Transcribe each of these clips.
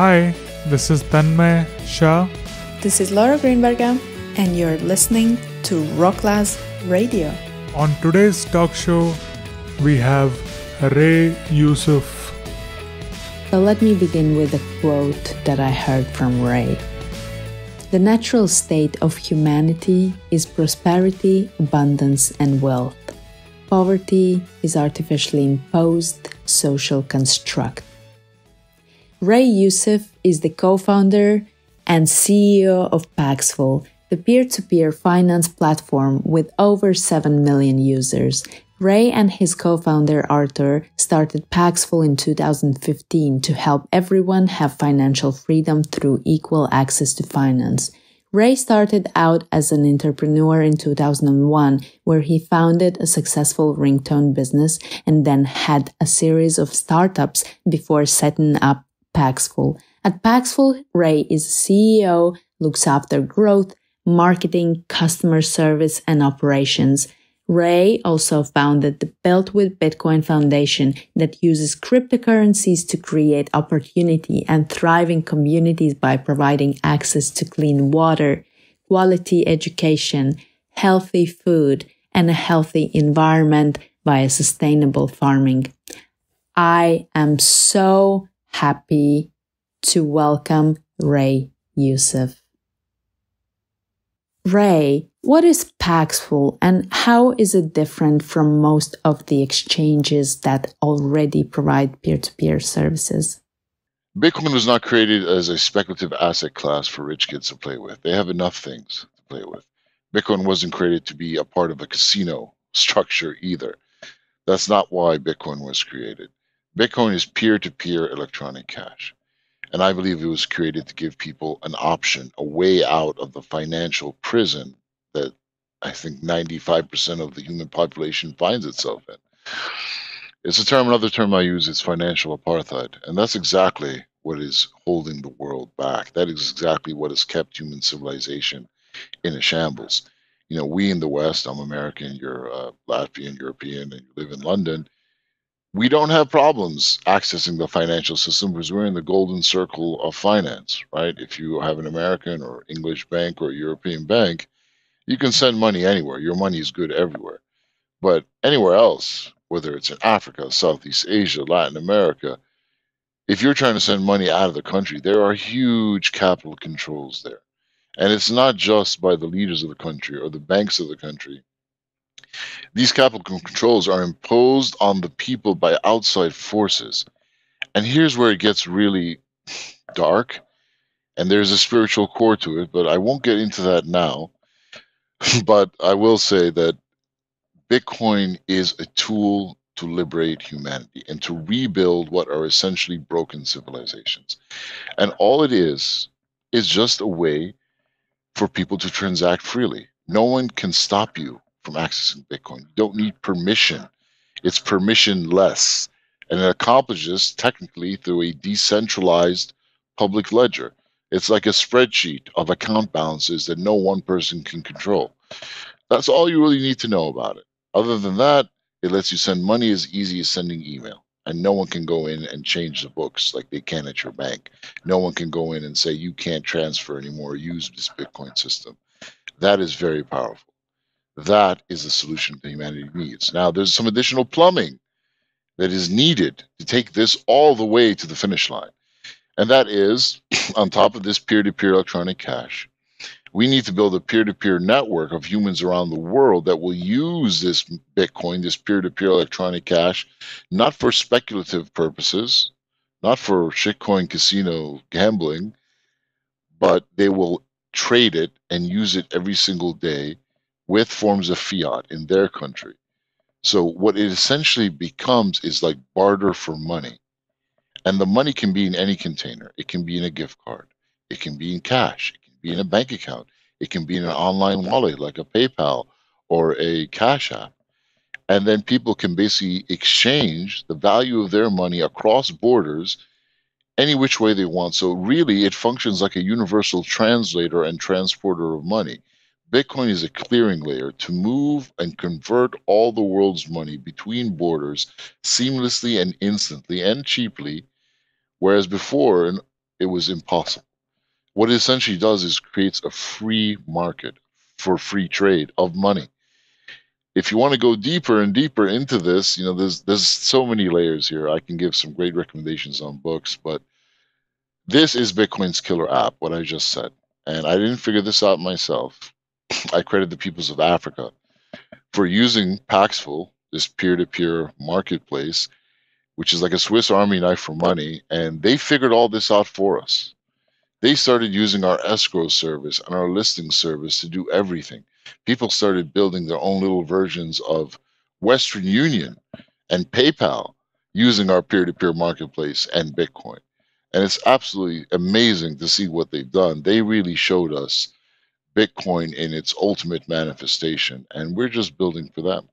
Hi, this is Tanmay Shah. This is Laura Greenberger, and you're listening to Rocklaz Radio. On today's talk show, we have Ray Youssef. So let me begin with a quote that I heard from Ray. The natural state of humanity is prosperity, abundance, and wealth. Poverty is artificially imposed social construct. Ray Youssef is the co founder and CEO of Paxful, the peer to peer finance platform with over 7 million users. Ray and his co founder Arthur started Paxful in 2015 to help everyone have financial freedom through equal access to finance. Ray started out as an entrepreneur in 2001, where he founded a successful ringtone business and then had a series of startups before setting up Paxful. At Paxful, Ray is CEO, looks after growth, marketing, customer service, and operations. Ray also founded the Built with Bitcoin Foundation that uses cryptocurrencies to create opportunity and thriving communities by providing access to clean water, quality education, healthy food, and a healthy environment via sustainable farming. I am so happy to welcome Ray Youssef. Ray, what is Paxful and how is it different from most of the exchanges that already provide peer to peer services? Bitcoin was not created as a speculative asset class for rich kids to play with. They have enough things to play with. Bitcoin wasn't created to be a part of a casino structure either. That's not why Bitcoin was created. Bitcoin is peer to peer electronic cash. And I believe it was created to give people an option, a way out of the financial prison that I think 95% of the human population finds itself in. It's a term, another term I use is financial apartheid. And that's exactly what is holding the world back. That is exactly what has kept human civilization in a shambles. You know, we in the West, I'm American, you're uh, Latvian, European, and you live in London we don't have problems accessing the financial system because we're in the golden circle of finance, right? If you have an American or English bank or European bank, you can send money anywhere. Your money is good everywhere. But anywhere else, whether it's in Africa, Southeast Asia, Latin America, if you're trying to send money out of the country, there are huge capital controls there. And it's not just by the leaders of the country or the banks of the country these capital controls are imposed on the people by outside forces. And here's where it gets really dark, and there's a spiritual core to it, but I won't get into that now. but I will say that Bitcoin is a tool to liberate humanity and to rebuild what are essentially broken civilizations. And all it is, is just a way for people to transact freely. No one can stop you from accessing Bitcoin. You don't need permission. It's permissionless. And it accomplishes technically through a decentralized public ledger. It's like a spreadsheet of account balances that no one person can control. That's all you really need to know about it. Other than that, it lets you send money as easy as sending email. And no one can go in and change the books like they can at your bank. No one can go in and say you can't transfer anymore, use this Bitcoin system. That is very powerful. That is the solution that humanity needs. Now, there's some additional plumbing that is needed to take this all the way to the finish line. And that is, on top of this peer to peer electronic cash, we need to build a peer to peer network of humans around the world that will use this Bitcoin, this peer to peer electronic cash, not for speculative purposes, not for shitcoin casino gambling, but they will trade it and use it every single day with forms of fiat in their country. So what it essentially becomes is like barter for money. And the money can be in any container. It can be in a gift card. It can be in cash. It can be in a bank account. It can be in an online wallet like a PayPal or a Cash App. And then people can basically exchange the value of their money across borders any which way they want. So really it functions like a universal translator and transporter of money. Bitcoin is a clearing layer to move and convert all the world's money between borders seamlessly and instantly and cheaply. Whereas before, it was impossible. What it essentially does is creates a free market for free trade of money. If you want to go deeper and deeper into this, you know, there's there's so many layers here. I can give some great recommendations on books, but this is Bitcoin's killer app, what I just said. And I didn't figure this out myself. I credit the peoples of Africa for using Paxful, this peer-to-peer marketplace, which is like a Swiss Army knife for money, and they figured all this out for us. They started using our escrow service and our listing service to do everything. People started building their own little versions of Western Union and PayPal using our peer-to-peer marketplace and Bitcoin. And it's absolutely amazing to see what they've done. They really showed us Bitcoin in its ultimate manifestation, and we're just building for them.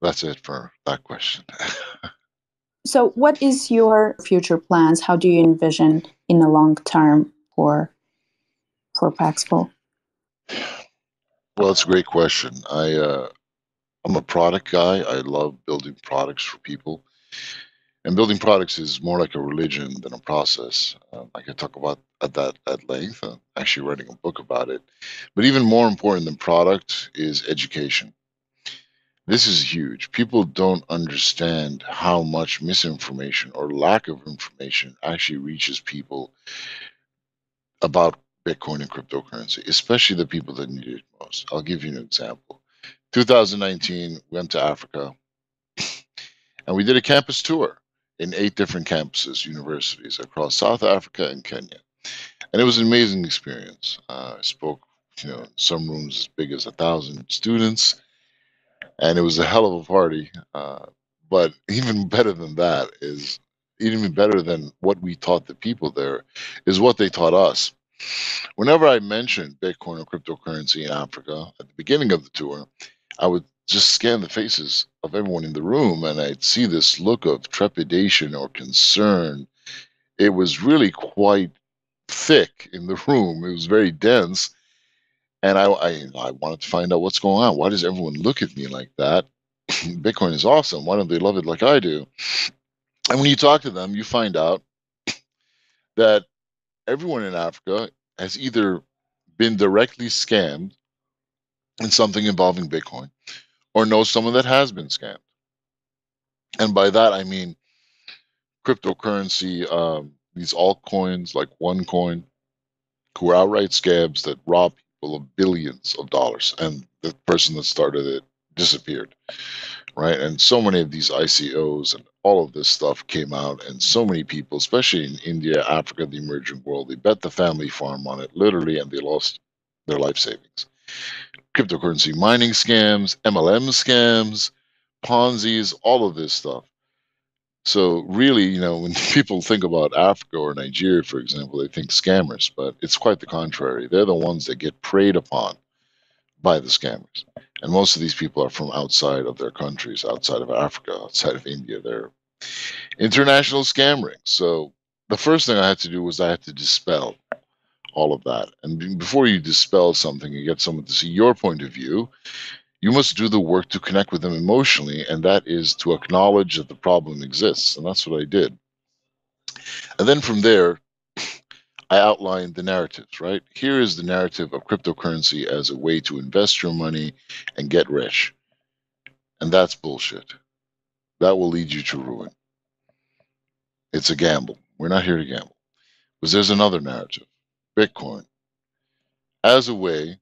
That's it for that question. so, what is your future plans? How do you envision in the long term for for Paxful? Well, it's a great question. I uh, I'm a product guy. I love building products for people, and building products is more like a religion than a process. Um, I could talk about at that at length. I'm actually writing a book about it. But even more important than product is education. This is huge. People don't understand how much misinformation or lack of information actually reaches people about Bitcoin and cryptocurrency, especially the people that need it most. I'll give you an example. 2019, we went to Africa and we did a campus tour in eight different campuses, universities across South Africa and Kenya. And it was an amazing experience. Uh, I spoke, you know, in some rooms as big as a thousand students, and it was a hell of a party. Uh, but even better than that is, even better than what we taught the people there, is what they taught us. Whenever I mentioned Bitcoin or cryptocurrency in Africa at the beginning of the tour, I would just scan the faces of everyone in the room and I'd see this look of trepidation or concern. It was really quite thick in the room. It was very dense. And I, I, I wanted to find out what's going on. Why does everyone look at me like that? Bitcoin is awesome. Why don't they love it like I do? And when you talk to them, you find out that everyone in Africa has either been directly scammed in something involving Bitcoin or knows someone that has been scammed. And by that, I mean cryptocurrency, um, these altcoins like OneCoin, who are outright scams that rob people of billions of dollars. And the person that started it disappeared, right? And so many of these ICOs and all of this stuff came out, and so many people, especially in India, Africa, the emerging world, they bet the family farm on it, literally, and they lost their life savings cryptocurrency mining scams, MLM scams, Ponzi's, all of this stuff. So really, you know, when people think about Africa or Nigeria, for example, they think scammers, but it's quite the contrary. They're the ones that get preyed upon by the scammers. And most of these people are from outside of their countries, outside of Africa, outside of India. They're international scam rings. So the first thing I had to do was I had to dispel all of that. And before you dispel something and get someone to see your point of view, you must do the work to connect with them emotionally, and that is to acknowledge that the problem exists. And that's what I did. And then from there, I outlined the narratives, right? Here is the narrative of cryptocurrency as a way to invest your money and get rich. And that's bullshit. That will lead you to ruin. It's a gamble. We're not here to gamble. Because there's another narrative. Bitcoin as a way,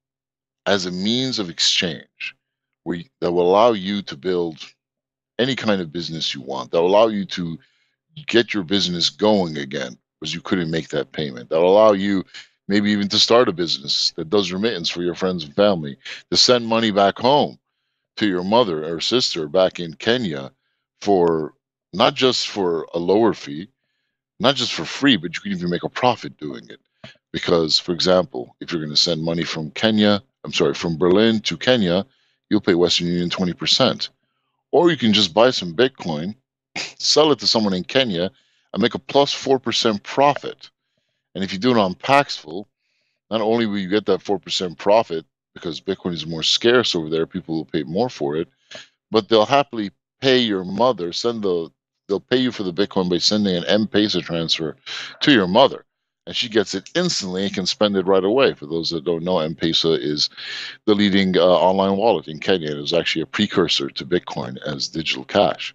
as a means of exchange where, that will allow you to build any kind of business you want, that will allow you to get your business going again because you couldn't make that payment, that will allow you maybe even to start a business that does remittance for your friends and family, to send money back home to your mother or sister back in Kenya for not just for a lower fee, not just for free, but you can even make a profit doing it. Because, for example, if you're going to send money from Kenya, I'm sorry, from Berlin to Kenya, you'll pay Western Union 20%. Or you can just buy some Bitcoin, sell it to someone in Kenya, and make a plus 4% profit. And if you do it on Paxful, not only will you get that 4% profit because Bitcoin is more scarce over there, people will pay more for it, but they'll happily pay your mother, send the they'll pay you for the Bitcoin by sending an M-Pesa transfer to your mother, and she gets it instantly and can spend it right away. For those that don't know, M-Pesa is the leading uh, online wallet in Kenya. It is actually a precursor to Bitcoin as digital cash.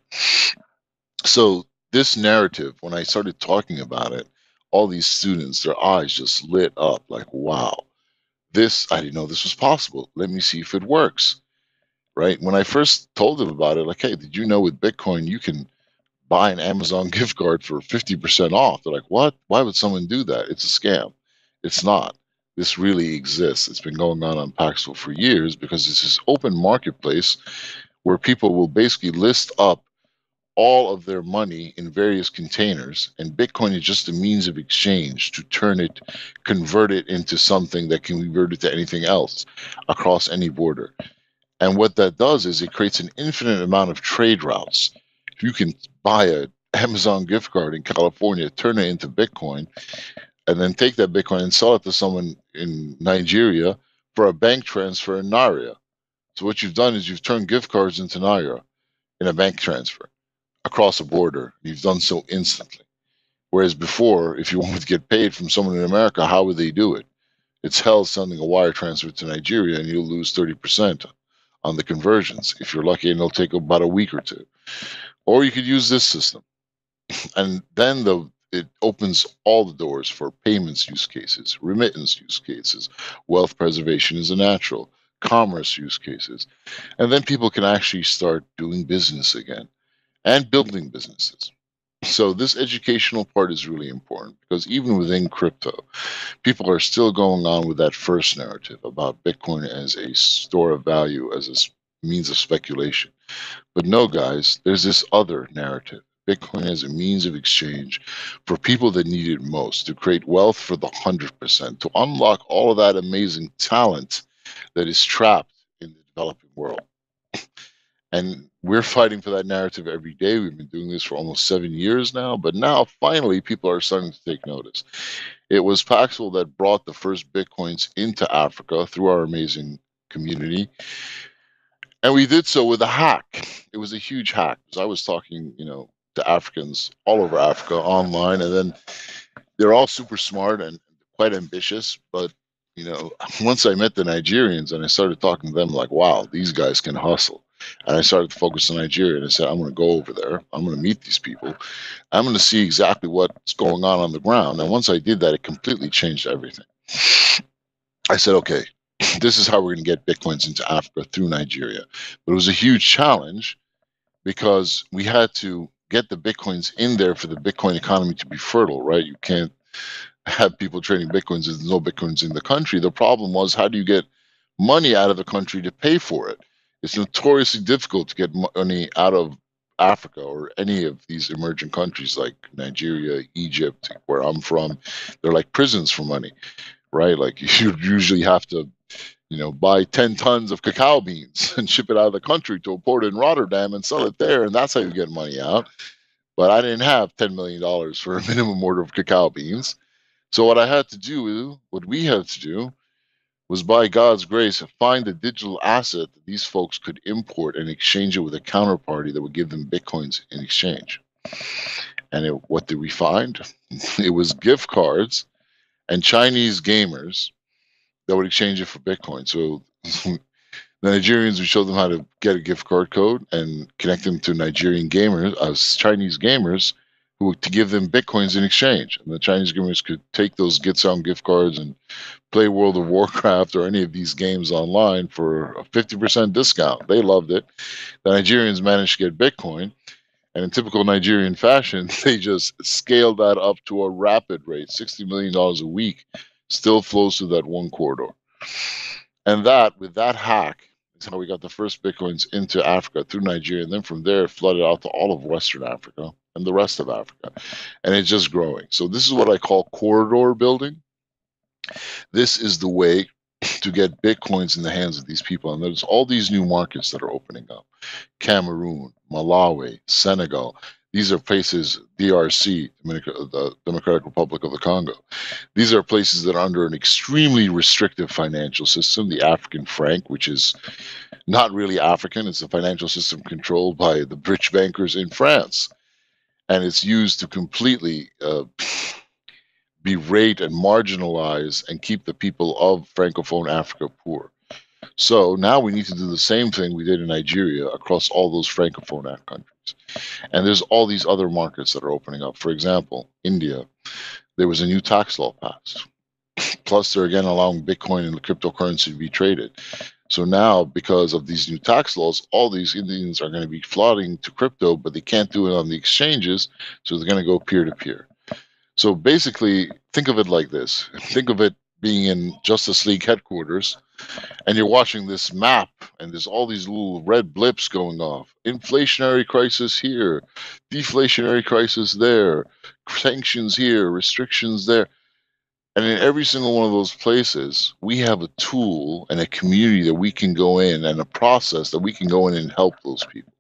So this narrative, when I started talking about it, all these students, their eyes just lit up like, wow, this, I didn't know this was possible. Let me see if it works. Right. When I first told them about it, like, hey, did you know with Bitcoin you can buy an Amazon gift card for 50% off? They're like, what? Why would someone do that? It's a scam. It's not. This really exists. It's been going on on Paxful for years because it's this open marketplace where people will basically list up all of their money in various containers, and Bitcoin is just a means of exchange to turn it, convert it into something that can be converted to anything else across any border. And what that does is it creates an infinite amount of trade routes. You can buy a Amazon gift card in California, turn it into Bitcoin, and then take that Bitcoin and sell it to someone in Nigeria for a bank transfer in Naira. So what you've done is you've turned gift cards into Naira in a bank transfer across a border. You've done so instantly. Whereas before, if you wanted to get paid from someone in America, how would they do it? It's hell sending a wire transfer to Nigeria and you'll lose 30% on the conversions. If you're lucky, and it'll take about a week or two. Or you could use this system. And then the it opens all the doors for payments use cases, remittance use cases, wealth preservation is a natural, commerce use cases. And then people can actually start doing business again and building businesses. So this educational part is really important because even within crypto, people are still going on with that first narrative about Bitcoin as a store of value, as a means of speculation. But no, guys, there's this other narrative. Bitcoin as a means of exchange for people that need it most, to create wealth for the 100%, to unlock all of that amazing talent that is trapped in the developing world. And we're fighting for that narrative every day. We've been doing this for almost seven years now, but now finally people are starting to take notice. It was Paxful that brought the first Bitcoins into Africa through our amazing community. And we did so with a hack. It was a huge hack I was talking, you know, to Africans all over Africa online, and then they're all super smart and quite ambitious, but you know, once I met the Nigerians and I started talking to them, like, wow, these guys can hustle. And I started to focus on Nigeria and I said, I'm going to go over there. I'm going to meet these people. I'm going to see exactly what's going on on the ground. And once I did that, it completely changed everything. I said, okay, this is how we're going to get Bitcoins into Africa through Nigeria. But it was a huge challenge because we had to get the Bitcoins in there for the Bitcoin economy to be fertile, right? You can't have people trading Bitcoins if there's no Bitcoins in the country. The problem was, how do you get money out of the country to pay for it? It's notoriously difficult to get money out of Africa or any of these emerging countries like Nigeria, Egypt, where I'm from. They're like prisons for money, right? Like you usually have to, you know, buy 10 tons of cacao beans and ship it out of the country to a port in Rotterdam and sell it there. And that's how you get money out. But I didn't have $10 million for a minimum order of cacao beans. So what I had to do, what we had to do, was by God's grace find a digital asset that these folks could import and exchange it with a counterparty that would give them bitcoins in exchange. And it, what did we find? it was gift cards and Chinese gamers that would exchange it for Bitcoin. So the Nigerians, we showed them how to get a gift card code and connect them to Nigerian gamers, uh, Chinese gamers who to give them bitcoins in exchange. And the Chinese gamers could take those GitSound gift cards and play World of Warcraft or any of these games online for a 50% discount. They loved it. The Nigerians managed to get Bitcoin. And in typical Nigerian fashion, they just scaled that up to a rapid rate. $60 million a week still flows through that one corridor. And that, with that hack, is how we got the first Bitcoins into Africa through Nigeria. And then from there, it flooded out to all of Western Africa and the rest of Africa. And it's just growing. So this is what I call corridor building. This is the way to get bitcoins in the hands of these people. And there's all these new markets that are opening up Cameroon, Malawi, Senegal. These are places, DRC, the Democratic Republic of the Congo. These are places that are under an extremely restrictive financial system, the African franc, which is not really African. It's a financial system controlled by the rich bankers in France. and it's used to completely uh, berate and marginalize and keep the people of Francophone Africa poor. So now we need to do the same thing we did in Nigeria across all those Francophone countries. And there's all these other markets that are opening up. For example, India, there was a new tax law passed. Plus, they're again allowing Bitcoin and the cryptocurrency to be traded. So now, because of these new tax laws, all these Indians are going to be flooding to crypto, but they can't do it on the exchanges. So they're going to go peer to peer. So basically, think of it like this think of it being in Justice League headquarters, and you're watching this map, and there's all these little red blips going off. Inflationary crisis here, deflationary crisis there, sanctions here, restrictions there. And in every single one of those places, we have a tool and a community that we can go in and a process that we can go in and help those people.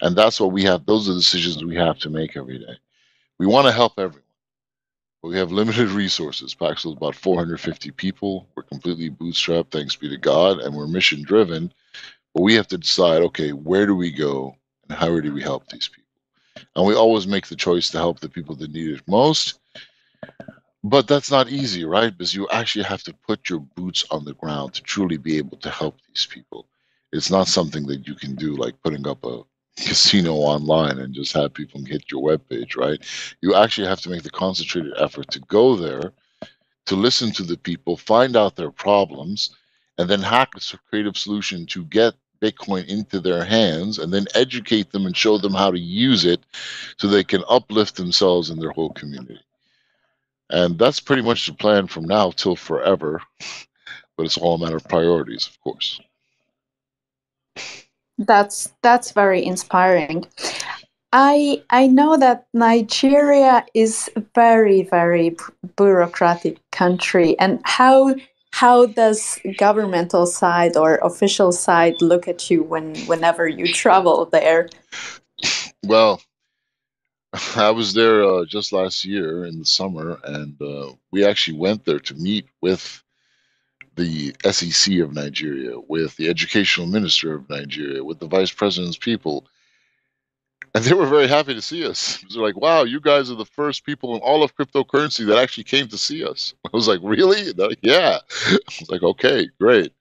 And that's what we have, those are the decisions we have to make every day. We want to help everyone. We have limited resources. Paxful is about 450 people. We're completely bootstrapped, thanks be to God, and we're mission driven. But we have to decide okay, where do we go and how do we help these people? And we always make the choice to help the people that need it most. But that's not easy, right? Because you actually have to put your boots on the ground to truly be able to help these people. It's not something that you can do like putting up a casino online and just have people hit your webpage, right? You actually have to make the concentrated effort to go there, to listen to the people, find out their problems, and then hack a creative solution to get Bitcoin into their hands and then educate them and show them how to use it so they can uplift themselves and their whole community. And that's pretty much the plan from now till forever. But it's all a matter of priorities, of course. That's that's very inspiring. I I know that Nigeria is very very bureaucratic country, and how how does governmental side or official side look at you when whenever you travel there? Well, I was there uh, just last year in the summer, and uh, we actually went there to meet with the SEC of Nigeria, with the educational minister of Nigeria, with the vice president's people. And they were very happy to see us. They're like, wow, you guys are the first people in all of cryptocurrency that actually came to see us. I was like, really? Like, yeah. I was like, okay, great.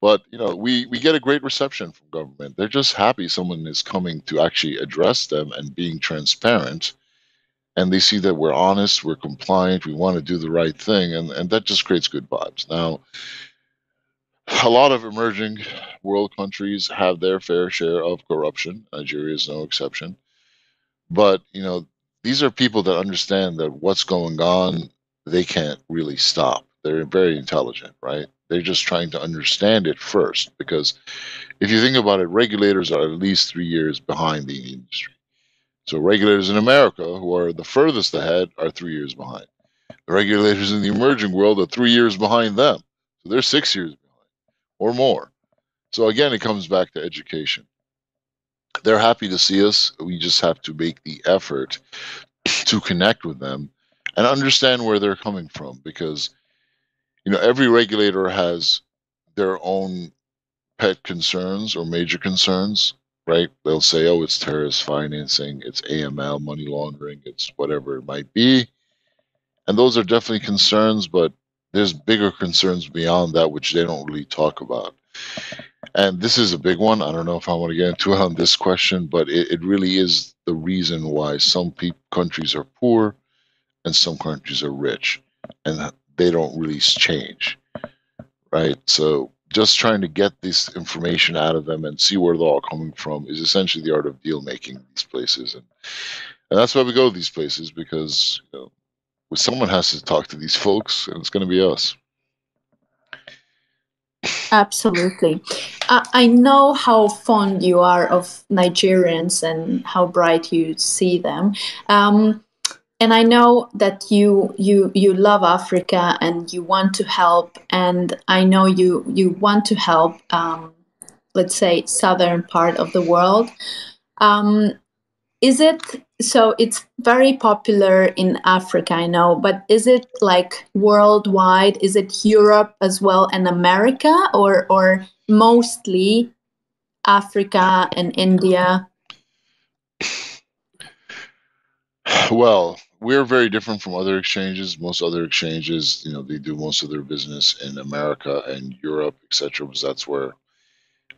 But you know, we, we get a great reception from government. They're just happy someone is coming to actually address them and being transparent and they see that we're honest, we're compliant, we want to do the right thing, and, and that just creates good vibes. Now, a lot of emerging world countries have their fair share of corruption. Nigeria is no exception. But, you know, these are people that understand that what's going on, they can't really stop. They're very intelligent, right? They're just trying to understand it first because if you think about it, regulators are at least three years behind the industry. So regulators in America, who are the furthest ahead, are three years behind. The regulators in the emerging world are three years behind them. So they're six years behind or more. So again, it comes back to education. They're happy to see us. We just have to make the effort to connect with them and understand where they're coming from because you know every regulator has their own pet concerns or major concerns right? They'll say, oh, it's terrorist financing, it's AML, money laundering, it's whatever it might be. And those are definitely concerns, but there's bigger concerns beyond that which they don't really talk about. And this is a big one. I don't know if I want to get into it on this question, but it, it really is the reason why some pe- countries are poor and some countries are rich, and they don't really change, right? So just trying to get this information out of them and see where they're all coming from is essentially the art of deal making these places. And and that's why we go to these places because you know someone has to talk to these folks and it's going to be us. Absolutely. Uh, i know how fond you are of nigerians and how bright you see them. Um, and I know that you you you love Africa and you want to help, and I know you you want to help. Um, let's say southern part of the world. Um, is it so? It's very popular in Africa, I know, but is it like worldwide? Is it Europe as well and America, or or mostly Africa and India? Well, we're very different from other exchanges. Most other exchanges, you know, they do most of their business in America and Europe, etc. Because that's where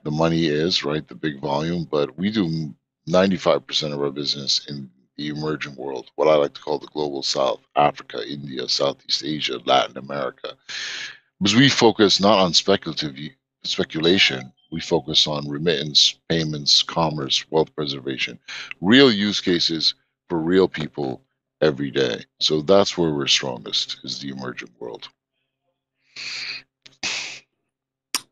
the money is, right? The big volume. But we do 95% of our business in the emerging world, what I like to call the global south, Africa, India, Southeast Asia, Latin America. Because we focus not on speculative speculation, we focus on remittance, payments, commerce, wealth preservation, real use cases for real people every day. So that's where we're strongest is the emergent world.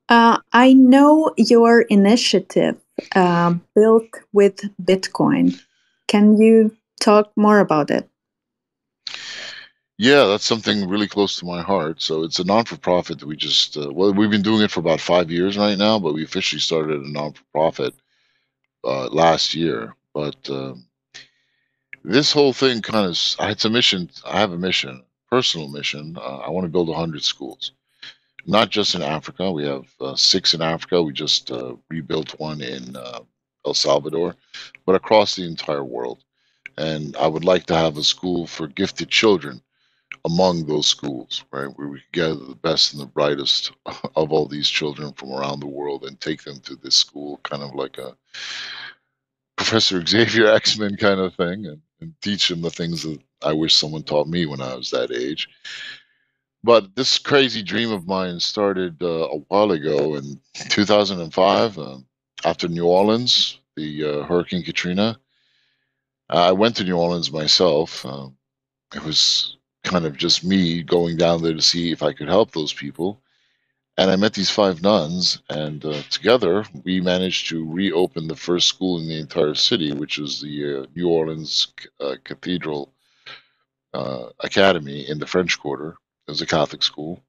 Uh, I know your initiative uh, built with Bitcoin. Can you talk more about it? Yeah, that's something really close to my heart. So it's a non-for-profit that we just uh, well, we've been doing it for about five years right now, but we officially started a non-for-profit uh, last year. But um, this whole thing kind of it's a mission. I have a mission, personal mission. Uh, I want to build hundred schools, not just in Africa. We have uh, six in Africa. We just uh, rebuilt one in uh, El Salvador, but across the entire world. And I would like to have a school for gifted children among those schools, right, where we gather the best and the brightest of all these children from around the world and take them to this school, kind of like a Professor Xavier X Men kind of thing, and, and teach them the things that I wish someone taught me when I was that age. But this crazy dream of mine started uh, a while ago in 2005 uh, after New Orleans, the uh, Hurricane Katrina. I went to New Orleans myself. Um, it was kind of just me going down there to see if I could help those people. And I met these five nuns, and uh, together we managed to reopen the first school in the entire city, which is the uh, New Orleans uh, Cathedral uh, Academy in the French Quarter. It a Catholic school.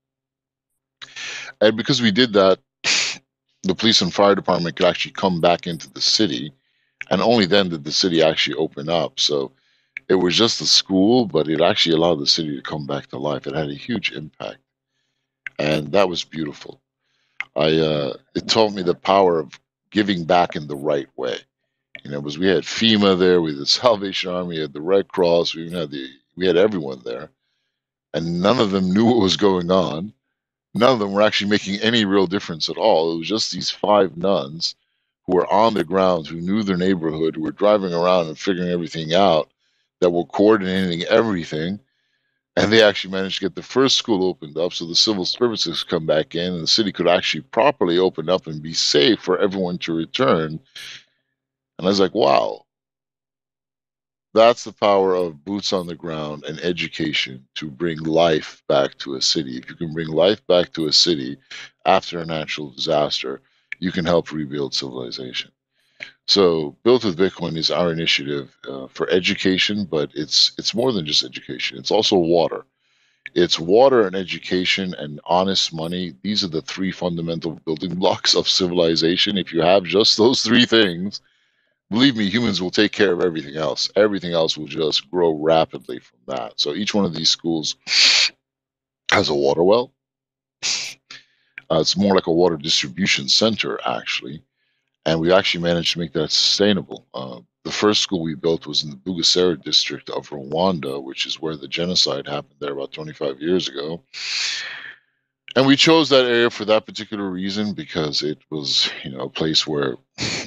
And because we did that, the police and fire department could actually come back into the city. And only then did the city actually open up. So it was just a school, but it actually allowed the city to come back to life. It had a huge impact, and that was beautiful. I uh, it taught me the power of giving back in the right way. You know, because we had FEMA there, we had the Salvation Army, we had the Red Cross, we even had the we had everyone there, and none of them knew what was going on. None of them were actually making any real difference at all. It was just these five nuns who were on the ground, who knew their neighborhood, who were driving around and figuring everything out that were coordinating everything. And they actually managed to get the first school opened up so the civil services come back in and the city could actually properly open up and be safe for everyone to return. And I was like, wow, that's the power of boots on the ground and education to bring life back to a city. If you can bring life back to a city after a natural disaster, you can help rebuild civilization. So, Built with Bitcoin is our initiative uh, for education, but it's it's more than just education. It's also water. It's water and education and honest money. These are the three fundamental building blocks of civilization. If you have just those three things, believe me, humans will take care of everything else. Everything else will just grow rapidly from that. So each one of these schools has a water well. Uh, it's more like a water distribution center, actually and we actually managed to make that sustainable. Uh, the first school we built was in the Bugesera district of Rwanda, which is where the genocide happened there about 25 years ago. And we chose that area for that particular reason because it was, you know, a place where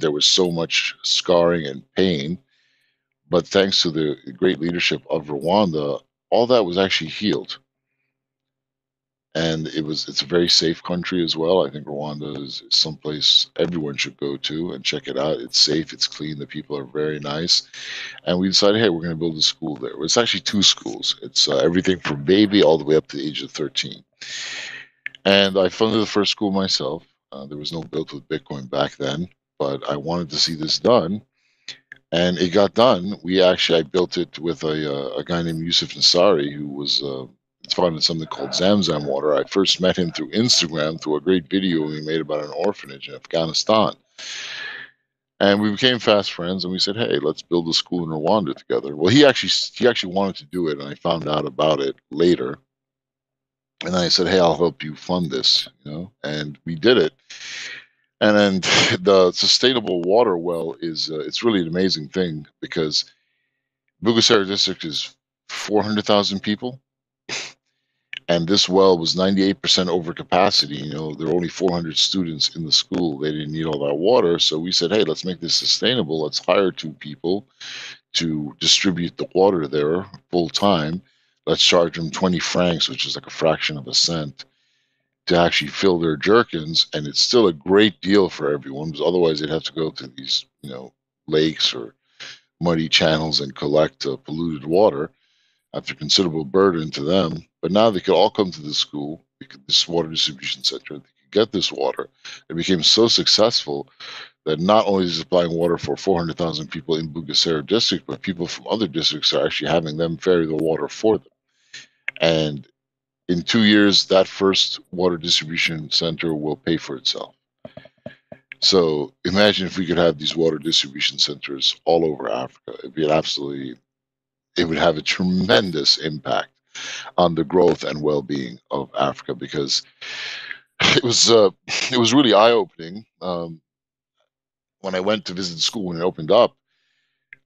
there was so much scarring and pain. But thanks to the great leadership of Rwanda, all that was actually healed and it was it's a very safe country as well. I think Rwanda is someplace everyone should go to and check it out. It's safe, it's clean, the people are very nice, and we decided, hey, we're going to build a school there. It's actually two schools. It's uh, everything from baby all the way up to the age of thirteen. And I funded the first school myself. Uh, there was no built with Bitcoin back then, but I wanted to see this done. And it got done. We actually, I built it with a, uh, a guy named Yusuf Nasari, who was uh, founded something called Zamzam Water. I first met him through Instagram through a great video we made about an orphanage in Afghanistan. And we became fast friends, and we said, "Hey, let's build a school in Rwanda together." Well, he actually he actually wanted to do it, and I found out about it later. And I said, "Hey, I'll help you fund this," you know, and we did it. And then the sustainable water well is uh, it's really an amazing thing because Bugesera district is 400,000 people. And this well was 98% over capacity. You know, there were only 400 students in the school. They didn't need all that water. So we said, hey, let's make this sustainable. Let's hire two people to distribute the water there full time. Let's charge them 20 francs, which is like a fraction of a cent, to actually fill their jerkins. And it's still a great deal for everyone because otherwise they'd have to go to these, you know, lakes or muddy channels and collect uh, polluted water after considerable burden to them. But now they could all come to the school, this water distribution center, they could get this water. It became so successful that not only is it supplying water for 400,000 people in Bugesera district, but people from other districts are actually having them ferry the water for them. And in two years, that first water distribution center will pay for itself. So imagine if we could have these water distribution centers all over Africa. It'd be an absolutely, it would have a tremendous impact on the growth and well-being of Africa because it was uh, it was really eye-opening. Um, when I went to visit the school when it opened up,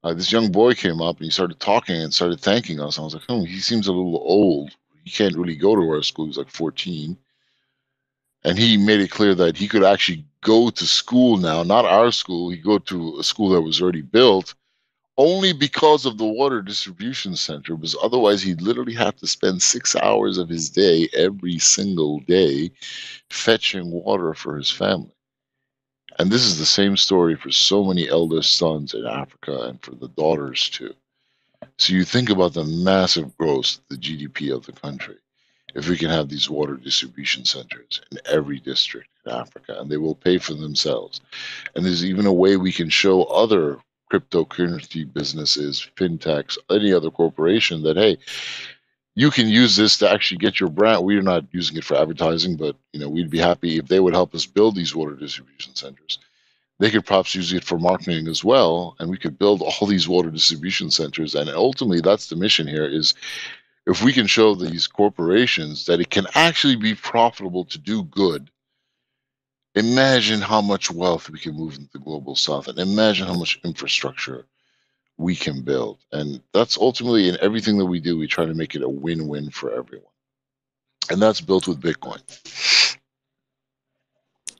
uh, this young boy came up and he started talking and started thanking us. I was like, oh, he seems a little old. He can't really go to our school. He's like 14. And he made it clear that he could actually go to school now, not our school. He'd go to a school that was already built only because of the water distribution center, because otherwise he'd literally have to spend six hours of his day every single day fetching water for his family. And this is the same story for so many elder sons in Africa and for the daughters too. So you think about the massive growth, the GDP of the country, if we can have these water distribution centers in every district in Africa, and they will pay for themselves. And there's even a way we can show other cryptocurrency businesses, fintechs, any other corporation that hey, you can use this to actually get your brand. We're not using it for advertising, but you know, we'd be happy if they would help us build these water distribution centers. They could perhaps use it for marketing as well, and we could build all these water distribution centers. And ultimately, that's the mission here: is if we can show these corporations that it can actually be profitable to do good. Imagine how much wealth we can move into the global south, and imagine how much infrastructure we can build. And that's ultimately in everything that we do, we try to make it a win win for everyone. And that's built with Bitcoin.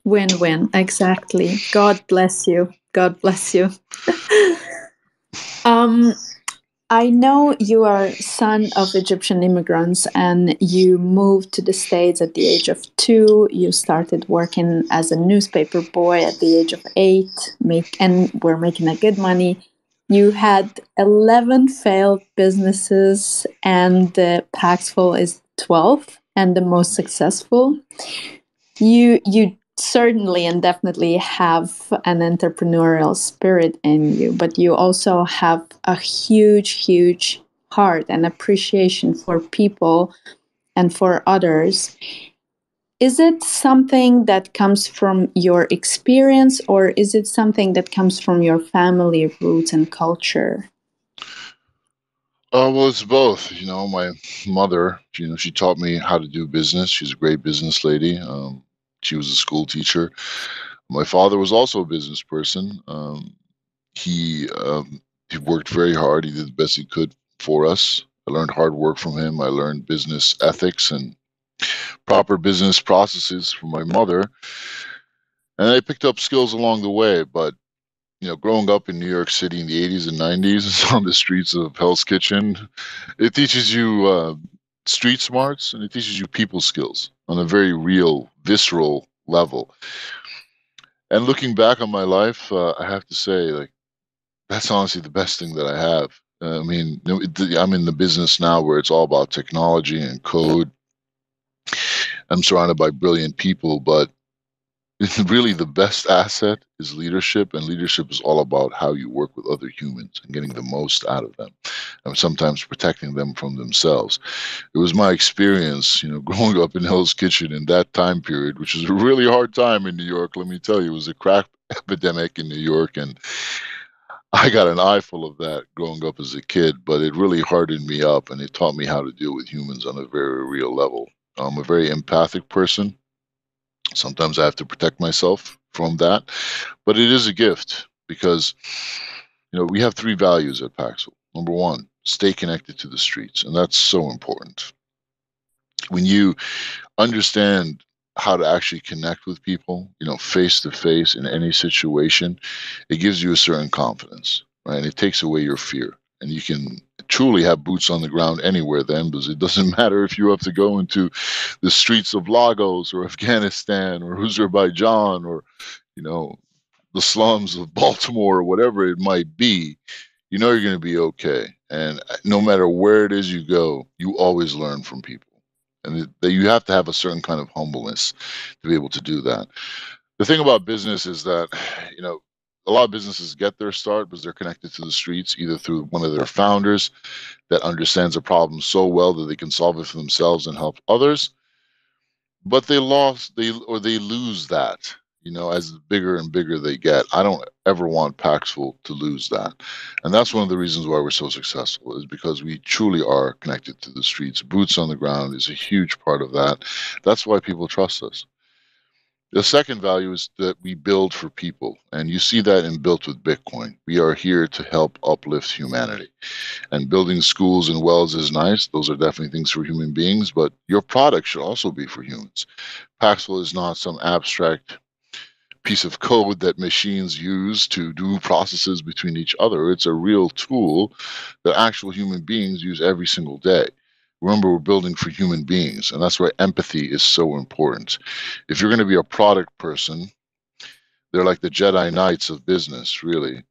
Win win, exactly. God bless you. God bless you. um, I know you are son of Egyptian immigrants and you moved to the States at the age of two. You started working as a newspaper boy at the age of eight, make and were making a good money you had 11 failed businesses and the Paxful is 12th and the most successful. You you certainly and definitely have an entrepreneurial spirit in you, but you also have a huge huge heart and appreciation for people and for others is it something that comes from your experience or is it something that comes from your family roots and culture uh, well, it's both. You know, my mother, you know, she taught me how to do business. She's a great business lady. Um, she was a school teacher. My father was also a business person. Um, he um, he worked very hard. He did the best he could for us. I learned hard work from him. I learned business ethics and proper business processes from my mother. And I picked up skills along the way, but you know, growing up in New York City in the 80s and 90s on the streets of Hell's Kitchen, it teaches you uh, street smarts and it teaches you people skills on a very real, visceral level. And looking back on my life, uh, I have to say, like, that's honestly the best thing that I have. Uh, I mean, I'm in the business now where it's all about technology and code I'm surrounded by brilliant people, but really the best asset is leadership, and leadership is all about how you work with other humans and getting the most out of them, and sometimes protecting them from themselves. It was my experience, you know, growing up in Hell's Kitchen in that time period, which was a really hard time in New York. Let me tell you, it was a crack epidemic in New York, and I got an eyeful of that growing up as a kid, but it really hardened me up and it taught me how to deal with humans on a very real level. I'm a very empathic person. Sometimes I have to protect myself from that, but it is a gift because you know we have three values at Paxful. Number one, stay connected to the streets. And that's so important. When you understand how to actually connect with people, you know, face to face in any situation, it gives you a certain confidence, right? And it takes away your fear. And you can truly have boots on the ground anywhere then, because it doesn't matter if you have to go into the streets of Lagos or Afghanistan or Azerbaijan or, you know, the slums of Baltimore or whatever it might be, you know you're going to be okay. And uh, no matter where it is you go, you always learn from people. And that you have to have a certain kind of humbleness to be able to do that. The thing about business is that, you know, a lot of businesses get their start because they're connected to the streets, either through one of their founders that understands a problem so well that they can solve it for themselves and help others. But they lost, they or they lose that you know, as bigger and bigger they get. I don't ever want Paxful to lose that. And that's one of the reasons why we're so successful is because we truly are connected to the streets. Boots on the ground is a huge part of that. That's why people trust us. The second value is that we build for people. And you see that in Built with Bitcoin. We are here to help uplift humanity. And building schools and wells is nice. Those are definitely things for human beings, but your product should also be for humans. Paxful is not some abstract piece of code that machines use to do processes between each other. It's a real tool that actual human beings use every single day. Remember, we're building for human beings, and that's why empathy is so important. If you're going to be a product person, they're like the Jedi Knights of business, really.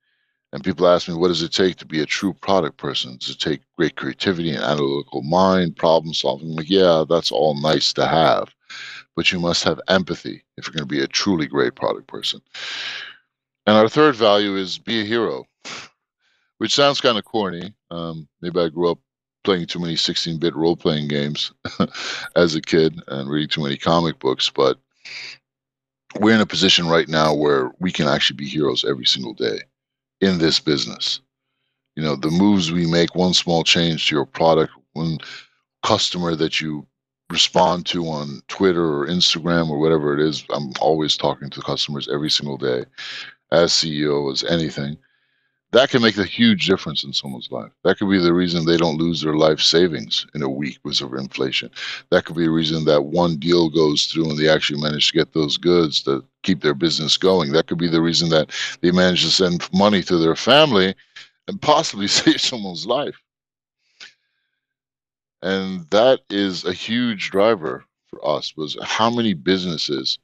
And people ask me, what does it take to be a true product person? Does it take great creativity and analytical mind, problem solving? Like, yeah, that's all nice to have but you must have empathy if you're going to be a truly great product person. And our third value is be a hero, which sounds kind of corny. Um, maybe I grew up playing too many 16 bit role playing games as a kid and reading too many comic books, but we're in a position right now where we can actually be heroes every single day in this business. You know, the moves we make, one small change to your product, one customer that you respond to on Twitter or Instagram or whatever it is. I'm always talking to customers every single day as CEO, as anything. That can make a huge difference in someone's life. That could be the reason they don't lose their life savings in a week because of inflation. That could be a reason that one deal goes through and they actually manage to get those goods to keep their business going. That could be the reason that they manage to send money to their family and possibly save someone's life. And that is a huge driver for us was how many businesses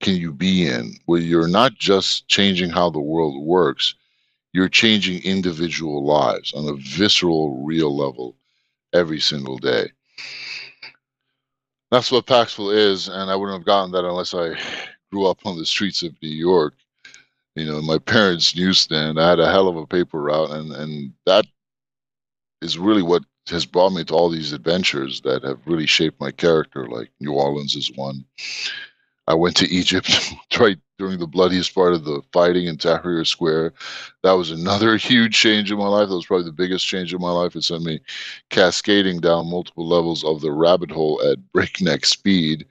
can you be in where you're not just changing how the world works, you're changing individual lives on a visceral, real level every single day. That's what Paxful is, and I wouldn't have gotten that unless I grew up on the streets of New York. You know, my parents' newsstand. I had a hell of a paper route, and and that is really what has brought me to all these adventures that have really shaped my character. Like New Orleans is one. I went to Egypt right during the bloodiest part of the fighting in Tahrir Square. That was another huge change in my life. That was probably the biggest change in my life. It sent me cascading down multiple levels of the rabbit hole at breakneck speed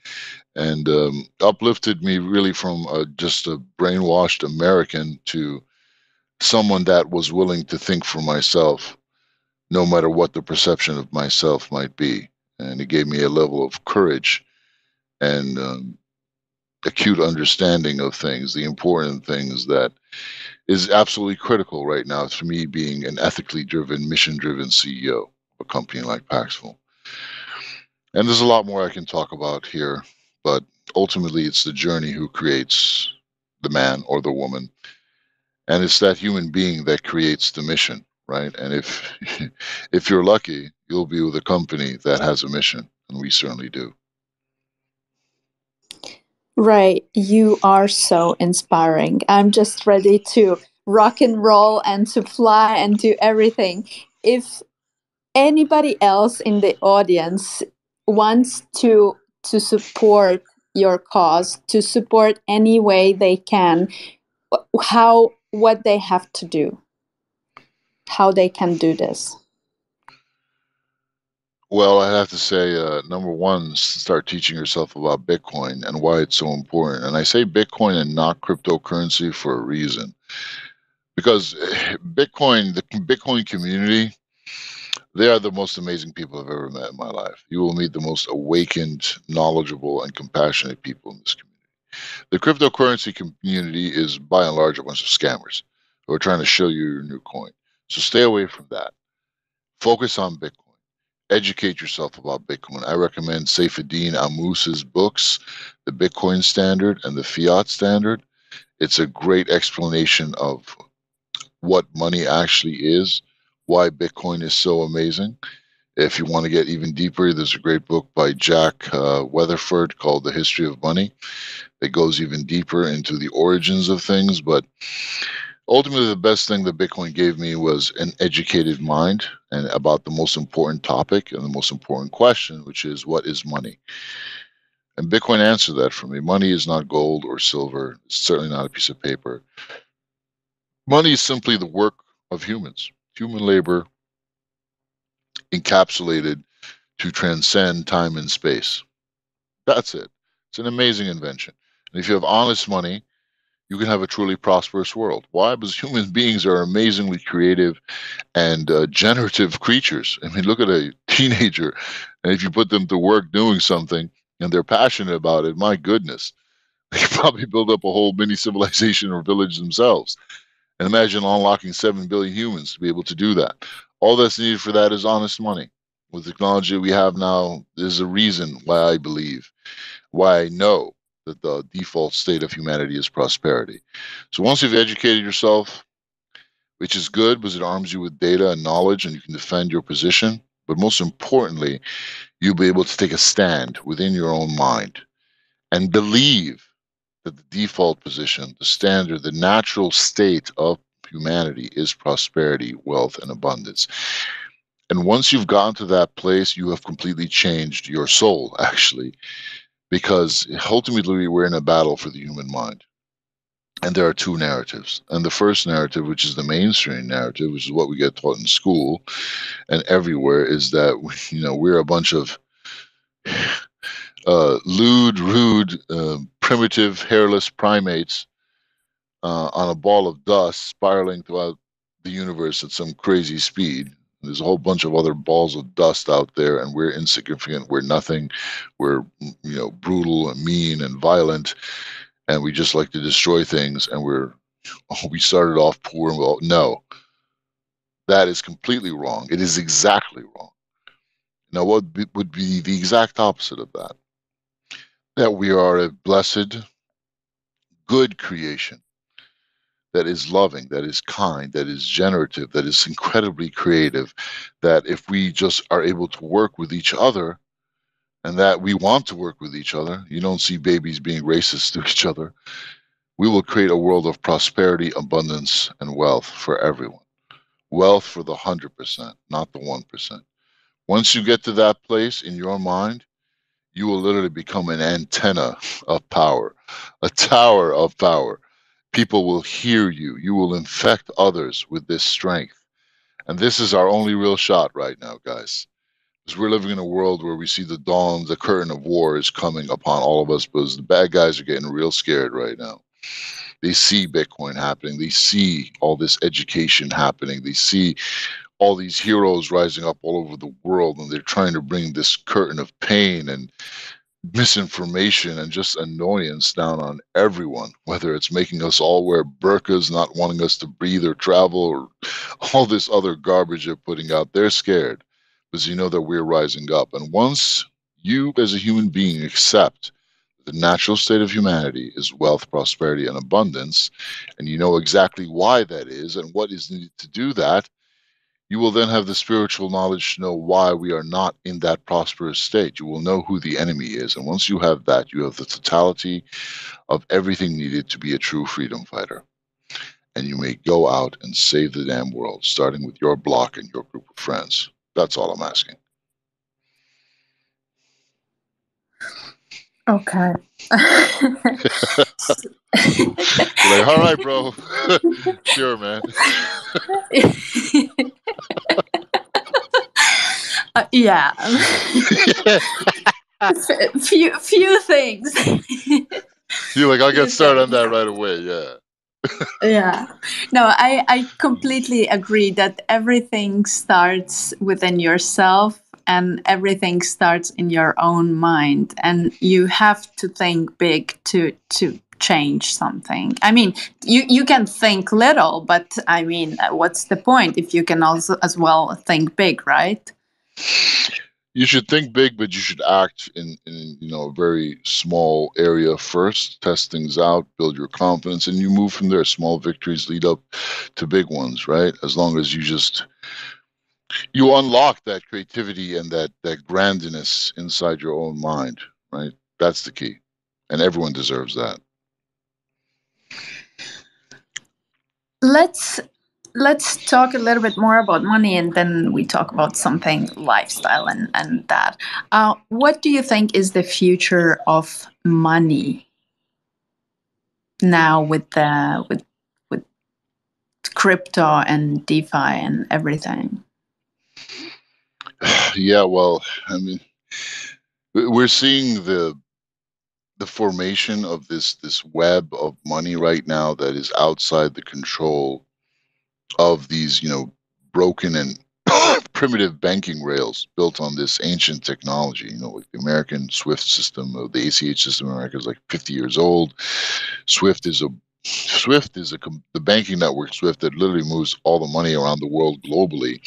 and um, uplifted me really from a, just a brainwashed American to someone that was willing to think for myself no matter what the perception of myself might be. And it gave me a level of courage and um, acute understanding of things, the important things that is absolutely critical right now to me being an ethically driven, mission driven CEO of a company like Paxful. And there's a lot more I can talk about here, but ultimately it's the journey who creates the man or the woman. And it's that human being that creates the mission right? And if if you're lucky, you'll be with a company that has a mission, and we certainly do. Right, you are so inspiring. I'm just ready to rock and roll and to fly and do everything. If anybody else in the audience wants to to support your cause, to support any way they can, how what they have to do how they can do this? Well, I have to say, uh, number one, start teaching yourself about Bitcoin and why it's so important. And I say Bitcoin and not cryptocurrency for a reason. because Bitcoin, the Bitcoin community, they are the most amazing people I've ever met in my life. You will meet the most awakened, knowledgeable, and compassionate people in this community. The cryptocurrency community is by and large a bunch of scammers who are trying to show you your new coin. So stay away from that. Focus on Bitcoin. Educate yourself about Bitcoin. I recommend Saifedean Ammous's books, The Bitcoin Standard and The Fiat Standard. It's a great explanation of what money actually is, why Bitcoin is so amazing. If you want to get even deeper, there's a great book by Jack uh, Weatherford called The History of Money that goes even deeper into the origins of things. But ultimately, the best thing that Bitcoin gave me was an educated mind and about the most important topic and the most important question, which is what is money? And Bitcoin answered that for me. Money is not gold or silver. It's certainly not a piece of paper. Money is simply the work of humans, human labor encapsulated to transcend time and space. That's it. It's an amazing invention. And if you have honest money, you can have a truly prosperous world. Why? Because human beings are amazingly creative and uh, generative creatures. I mean, look at a teenager, and if you put them to work doing something and they're passionate about it, my goodness, they could probably build up a whole mini civilization or village themselves. And imagine unlocking 7 billion humans to be able to do that. All that's needed for that is honest money. With the technology we have now, there's a reason why I believe, why I know that the default state of humanity is prosperity. So once you've educated yourself, which is good because it arms you with data and knowledge and you can defend your position, but most importantly, you'll be able to take a stand within your own mind and believe that the default position, the standard, the natural state of humanity is prosperity, wealth, and abundance. And once you've gotten to that place, you have completely changed your soul, actually because ultimately we're in a battle for the human mind. And there are two narratives. And the first narrative, which is the mainstream narrative, which is what we get taught in school and everywhere, is that you know we're a bunch of uh, lewd, rude, uh, primitive, hairless primates uh, on a ball of dust spiraling throughout the universe at some crazy speed. There's a whole bunch of other balls of dust out there, and we're insignificant. We're nothing. We're you know brutal and mean and violent, and we just like to destroy things. And we're we started off poor and well. No, that is completely wrong. It is exactly wrong. Now, what would be the exact opposite of that? That we are a blessed, good creation that is loving, that is kind, that is generative, that is incredibly creative, that if we just are able to work with each other and that we want to work with each other, you don't see babies being racist to each other, we will create a world of prosperity, abundance, and wealth for everyone. Wealth for the 100%, not the 1%. Once you get to that place in your mind, you will literally become an antenna of power, a tower of power people will hear you. You will infect others with this strength. And this is our only real shot right now, guys. Because we're living in a world where we see the dawn, the curtain of war is coming upon all of us because the bad guys are getting real scared right now. They see Bitcoin happening. They see all this education happening. They see all these heroes rising up all over the world and they're trying to bring this curtain of pain and misinformation and just annoyance down on everyone, whether it's making us all wear burqas, not wanting us to breathe or travel, or all this other garbage they're putting out. They're scared because you know that we're rising up. And once you, as a human being, accept the natural state of humanity is wealth, prosperity, and abundance, and you know exactly why that is and what is needed to do that, you will then have the spiritual knowledge to know why we are not in that prosperous state. You will know who the enemy is. And once you have that, you have the totality of everything needed to be a true freedom fighter. And you may go out and save the damn world, starting with your block and your group of friends. That's all I'm asking. Okay. like, all right, bro. sure, man. uh, yeah. few few things. You like I'll get started on that right away. Yeah. yeah. No, I, I completely agree that everything starts within yourself and everything starts in your own mind and you have to think big to to change something i mean you you can think little but i mean uh, what's the point if you can also as well think big right you should think big, but you should act in, in you know a very small area first. Test things out, build your confidence, and you move from there. Small victories lead up to big ones, right? As long as you just you unlock that creativity and that that grandness inside your own mind, right? That's the key, and everyone deserves that. Let's let's talk a little bit more about money and then we talk about something lifestyle and, and that. Uh, what do you think is the future of money now with the with with crypto and DeFi and everything? Yeah, well, I mean, we're seeing the the formation of this this web of money right now that is outside the control of these, you know, broken and primitive banking rails built on this ancient technology. You know, like the American SWIFT system, or the ACH system in America is like 50 years old. SWIFT is a SWIFT is a the banking network SWIFT that literally moves all the money around the world globally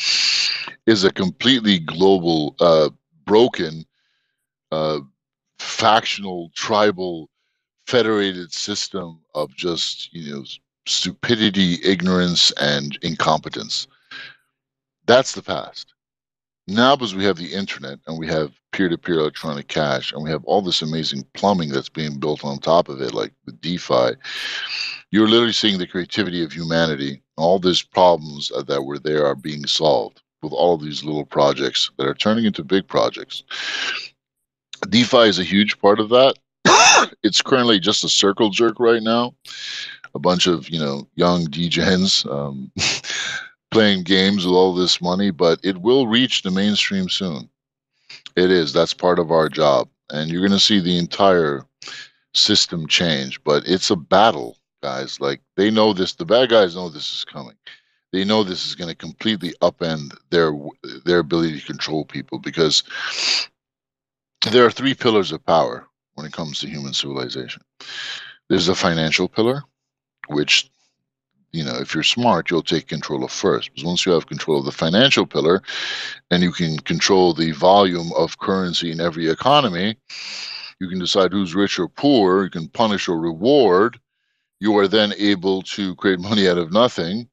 is a completely global, uh, broken, uh, factional, tribal, federated system of just you know stupidity, ignorance, and incompetence. That's the past. Now, because we have the internet and we have peer to peer electronic cash and we have all this amazing plumbing that's being built on top of it, like with DeFi, you're literally seeing the creativity of humanity. All these problems that were there are being solved with all of these little projects that are turning into big projects. DeFi is a huge part of that. it's currently just a circle jerk right now a bunch of you know young degens um, playing games with all this money, but it will reach the mainstream soon. It is. That's part of our job, and you're going to see the entire system change. But it's a battle, guys. Like they know this. The bad guys know this is coming. They know this is going to completely upend their their ability to control people because there are three pillars of power when it comes to human civilization. There's the financial pillar, which you know if you're smart you'll take control of first. Because once you have control of the financial pillar and you can control the volume of currency in every economy. You can decide who's rich or poor. You can punish or reward. You are then able to create money out of nothing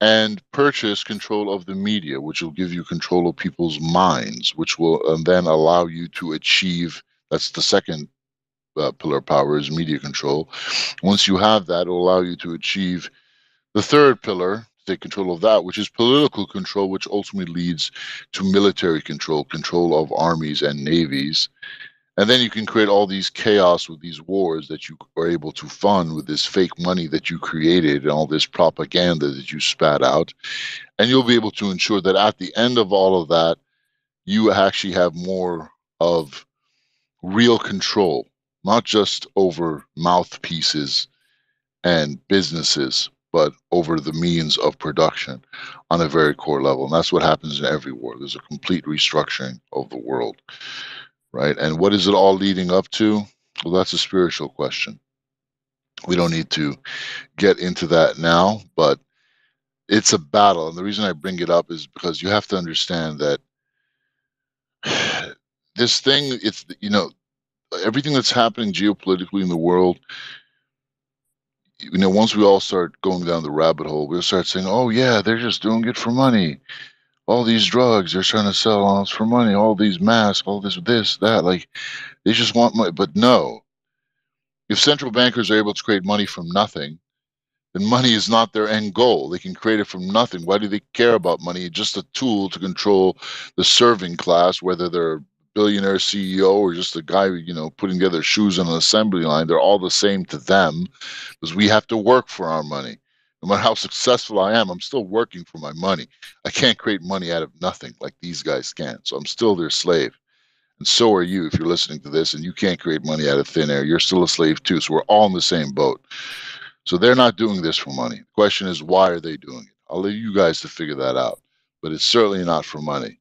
and purchase control of the media which will give you control of people's minds which will and then allow you to achieve that's the second uh, pillar power is media control. Once you have that, it'll allow you to achieve the third pillar, take control of that, which is political control, which ultimately leads to military control, control of armies and navies. And then you can create all these chaos with these wars that you are able to fund with this fake money that you created and all this propaganda that you spat out. And you'll be able to ensure that at the end of all of that, you actually have more of real control not just over mouthpieces and businesses, but over the means of production on a very core level. And that's what happens in every war. There's a complete restructuring of the world, right? And what is it all leading up to? Well, that's a spiritual question. We don't need to get into that now, but it's a battle. And the reason I bring it up is because you have to understand that this thing, it's, you know, everything that's happening geopolitically in the world, you know, once we all start going down the rabbit hole, we'll start saying, "Oh yeah, they're just doing it for money. All these drugs, they're trying to sell all for money. All these masks, all this, this, that. Like, they just want money." But no, if central bankers are able to create money from nothing, then money is not their end goal. They can create it from nothing. Why do they care about money? It's Just a tool to control the serving class, whether they're billionaire CEO or just a guy, you know, putting together shoes on an assembly line, they're all the same to them because we have to work for our money. No matter how successful I am, I'm still working for my money. I can't create money out of nothing like these guys can. So I'm still their slave. And so are you if you're listening to this and you can't create money out of thin air. You're still a slave too. So we're all in the same boat. So they're not doing this for money. The question is, why are they doing it? I'll leave you guys to figure that out, but it's certainly not for money.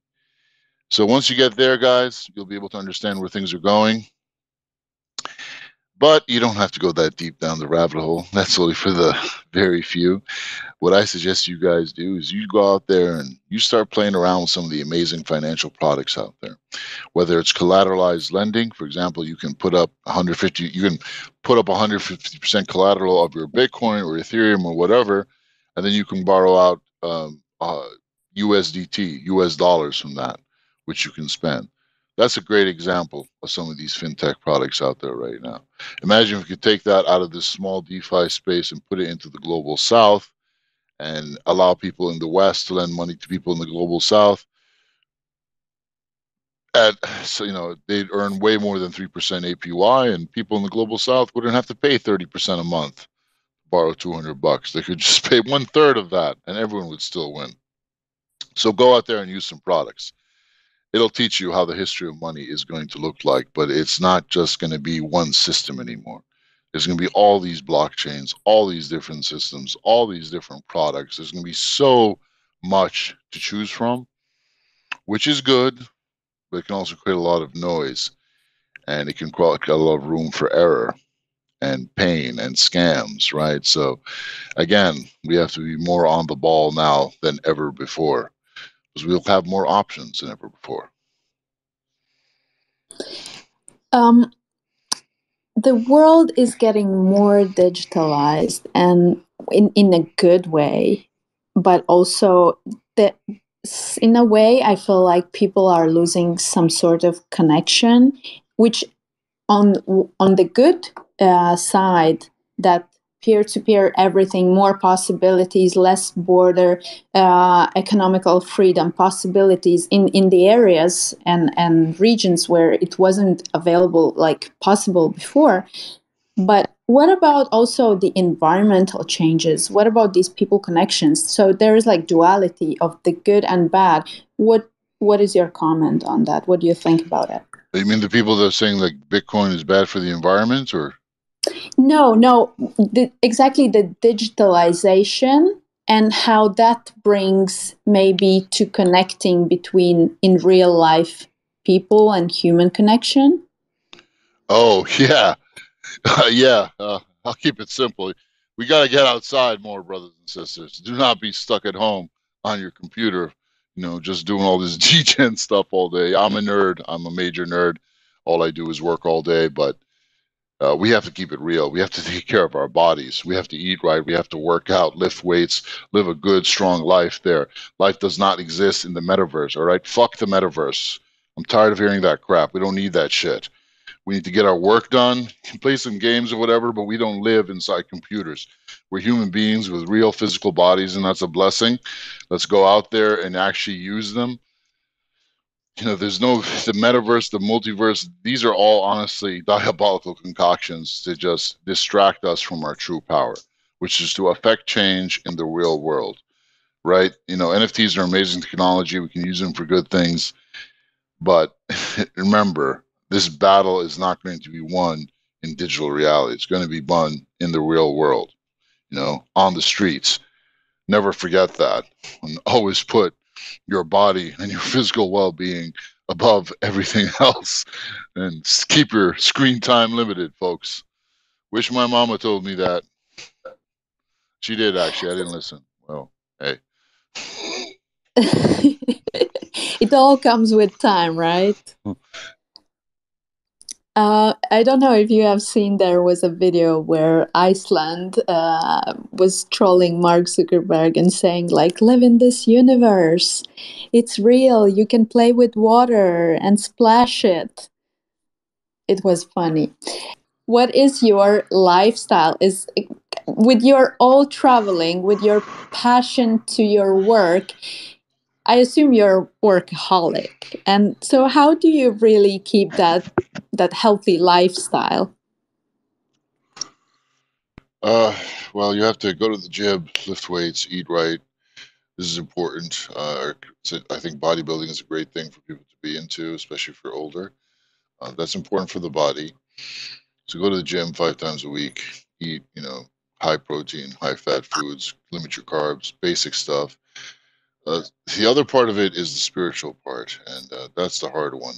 So once you get there, guys, you'll be able to understand where things are going. But you don't have to go that deep down the rabbit hole. That's only for the very few. What I suggest you guys do is you go out there and you start playing around with some of the amazing financial products out there. Whether it's collateralized lending, for example, you can put up 150, you can put up 150% collateral of your Bitcoin or Ethereum or whatever, and then you can borrow out um, uh, USDT, US dollars from that, which you can spend that's a great example of some of these fintech products out there right now. Imagine if you could take that out of this small DeFi space and put it into the global south and allow people in the west to lend money to people in the global south. At so you know they'd earn way more than three percent APY, and people in the global south wouldn't have to pay thirty percent a month, borrow two hundred bucks. They could just pay one third of that, and everyone would still win. So go out there and use some products it'll teach you how the history of money is going to look like, but it's not just going to be one system anymore. There's going to be all these blockchains, all these different systems, all these different products. There's going to be so much to choose from, which is good, but it can also create a lot of noise and it can create a lot of room for error and pain and scams, right? So, again, we have to be more on the ball now than ever before because we'll have more options than ever before. Um, the world is getting more digitalized and in, in a good way, but also that in a way I feel like people are losing some sort of connection, which on on the good uh, side that peer to peer everything, more possibilities, less border, uh, economical freedom possibilities in, in the areas and, and regions where it wasn't available, like possible before. But what about also the environmental changes? What about these people connections? So there is like duality of the good and bad. What what is your comment on that? What do you think about it? You mean the people that are saying like Bitcoin is bad for the environment or no, no, the, exactly the digitalization and how that brings maybe to connecting between in real life people and human connection. Oh yeah, uh, yeah. Uh, I'll keep it simple. We got to get outside more, brothers and sisters. Do not be stuck at home on your computer. You know, just doing all this G-Gen stuff all day. I'm a nerd. I'm a major nerd. All I do is work all day, but uh, we have to keep it real. We have to take care of our bodies. We have to eat right. We have to work out, lift weights, live a good, strong life there. Life does not exist in the metaverse, all right? Fuck the metaverse. I'm tired of hearing that crap. We don't need that shit. We need to get our work done, play some games or whatever, but we don't live inside computers. We're human beings with real physical bodies, and that's a blessing. Let's go out there and actually use them you know, there's no the metaverse, the multiverse. These are all honestly diabolical concoctions to just distract us from our true power, which is to affect change in the real world, right? You know, NFTs are amazing technology. We can use them for good things, but remember, this battle is not going to be won in digital reality. It's going to be won in the real world. You know, on the streets. Never forget that, and always put your body and your physical well-being above everything else. And keep your screen time limited folks. Wish my mama told me that. She did actually. I didn't listen. Well hey. It all comes with time right Uh, I don't know if you have seen there was a video where Iceland uh, was trolling Mark Zuckerberg and saying like, "Live in this universe. It's real. You can play with water and splash it." It was funny. What is your lifestyle? Is with your all traveling, with your passion to your work? I assume you're workaholic. And so how do you really keep that that healthy lifestyle? Uh, well, you have to go to the gym, lift weights, eat right. This is important. Uh, I think bodybuilding is a great thing for people to be into, especially for older. Uh, that's important for the body. So go to the gym five times a week. Eat, you know, high protein, high fat foods, limit your carbs, basic stuff. Uh, the other part of it is the spiritual part, and uh, that's the hard one.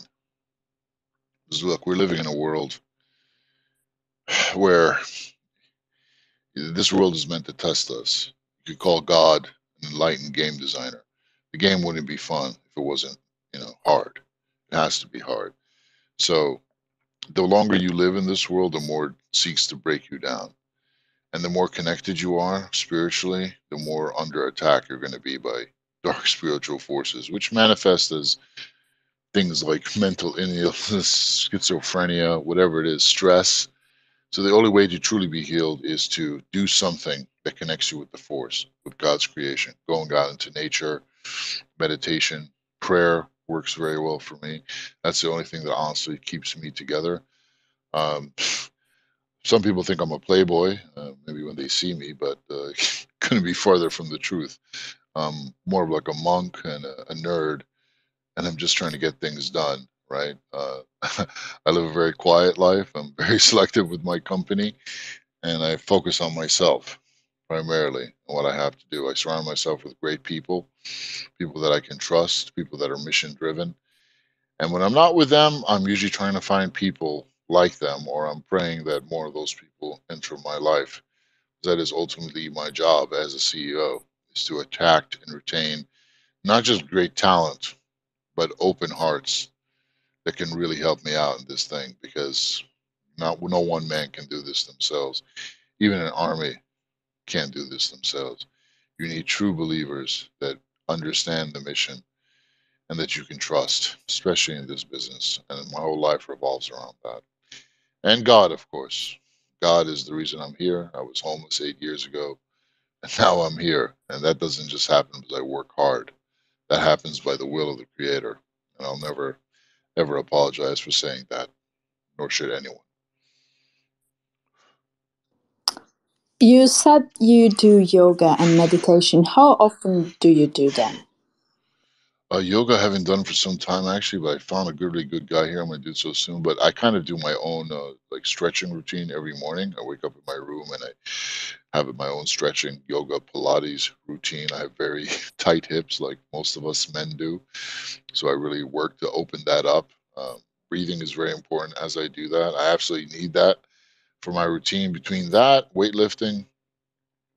Look, we're living in a world where this world is meant to test us. You could call God an enlightened game designer. The game wouldn't be fun if it wasn't, you know, hard. It has to be hard. So the longer you live in this world, the more it seeks to break you down. And the more connected you are spiritually, the more under attack you're going to be by dark spiritual forces, which manifest as things like mental illness, schizophrenia, whatever it is, stress. So the only way to truly be healed is to do something that connects you with the force, with God's creation, going out into nature, meditation, prayer works very well for me. That's the only thing that honestly keeps me together. Um, some people think I'm a playboy, uh, maybe when they see me, but uh, couldn't be farther from the truth. I'm more of like a monk and a, a nerd, and I'm just trying to get things done. Right? Uh, I live a very quiet life. I'm very selective with my company, and I focus on myself primarily and what I have to do. I surround myself with great people, people that I can trust, people that are mission driven. And when I'm not with them, I'm usually trying to find people like them, or I'm praying that more of those people enter my life. That is ultimately my job as a CEO is to attract and retain not just great talent, but open hearts that can really help me out in this thing because not no one man can do this themselves. Even an army can't do this themselves. You need true believers that understand the mission and that you can trust, especially in this business. And my whole life revolves around that. And God, of course. God is the reason I'm here. I was homeless eight years ago, and now I'm here. And that doesn't just happen because I work hard. That happens by the will of the Creator. And I'll never, ever apologize for saying that, nor should anyone. You said you do yoga and meditation. How often do you do them? Uh, yoga I haven't done for some time actually, but I found a really good guy here. I'm gonna do so soon. But I kind of do my own uh, like stretching routine every morning. I wake up in my room and I have my own stretching, yoga, Pilates routine. I have very tight hips, like most of us men do, so I really work to open that up. Um, breathing is very important as I do that. I absolutely need that for my routine. Between that, weightlifting,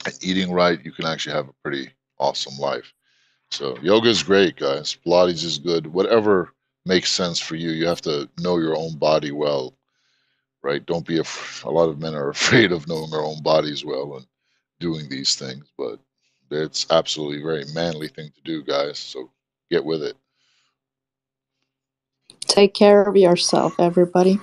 and eating right, you can actually have a pretty awesome life. So yoga is great, guys. Pilates is good. Whatever makes sense for you. You have to know your own body well, right? Don't be af- a lot of men are afraid of knowing their own bodies well and doing these things, but it's absolutely a very manly thing to do, guys. So get with it. Take care of yourself, everybody.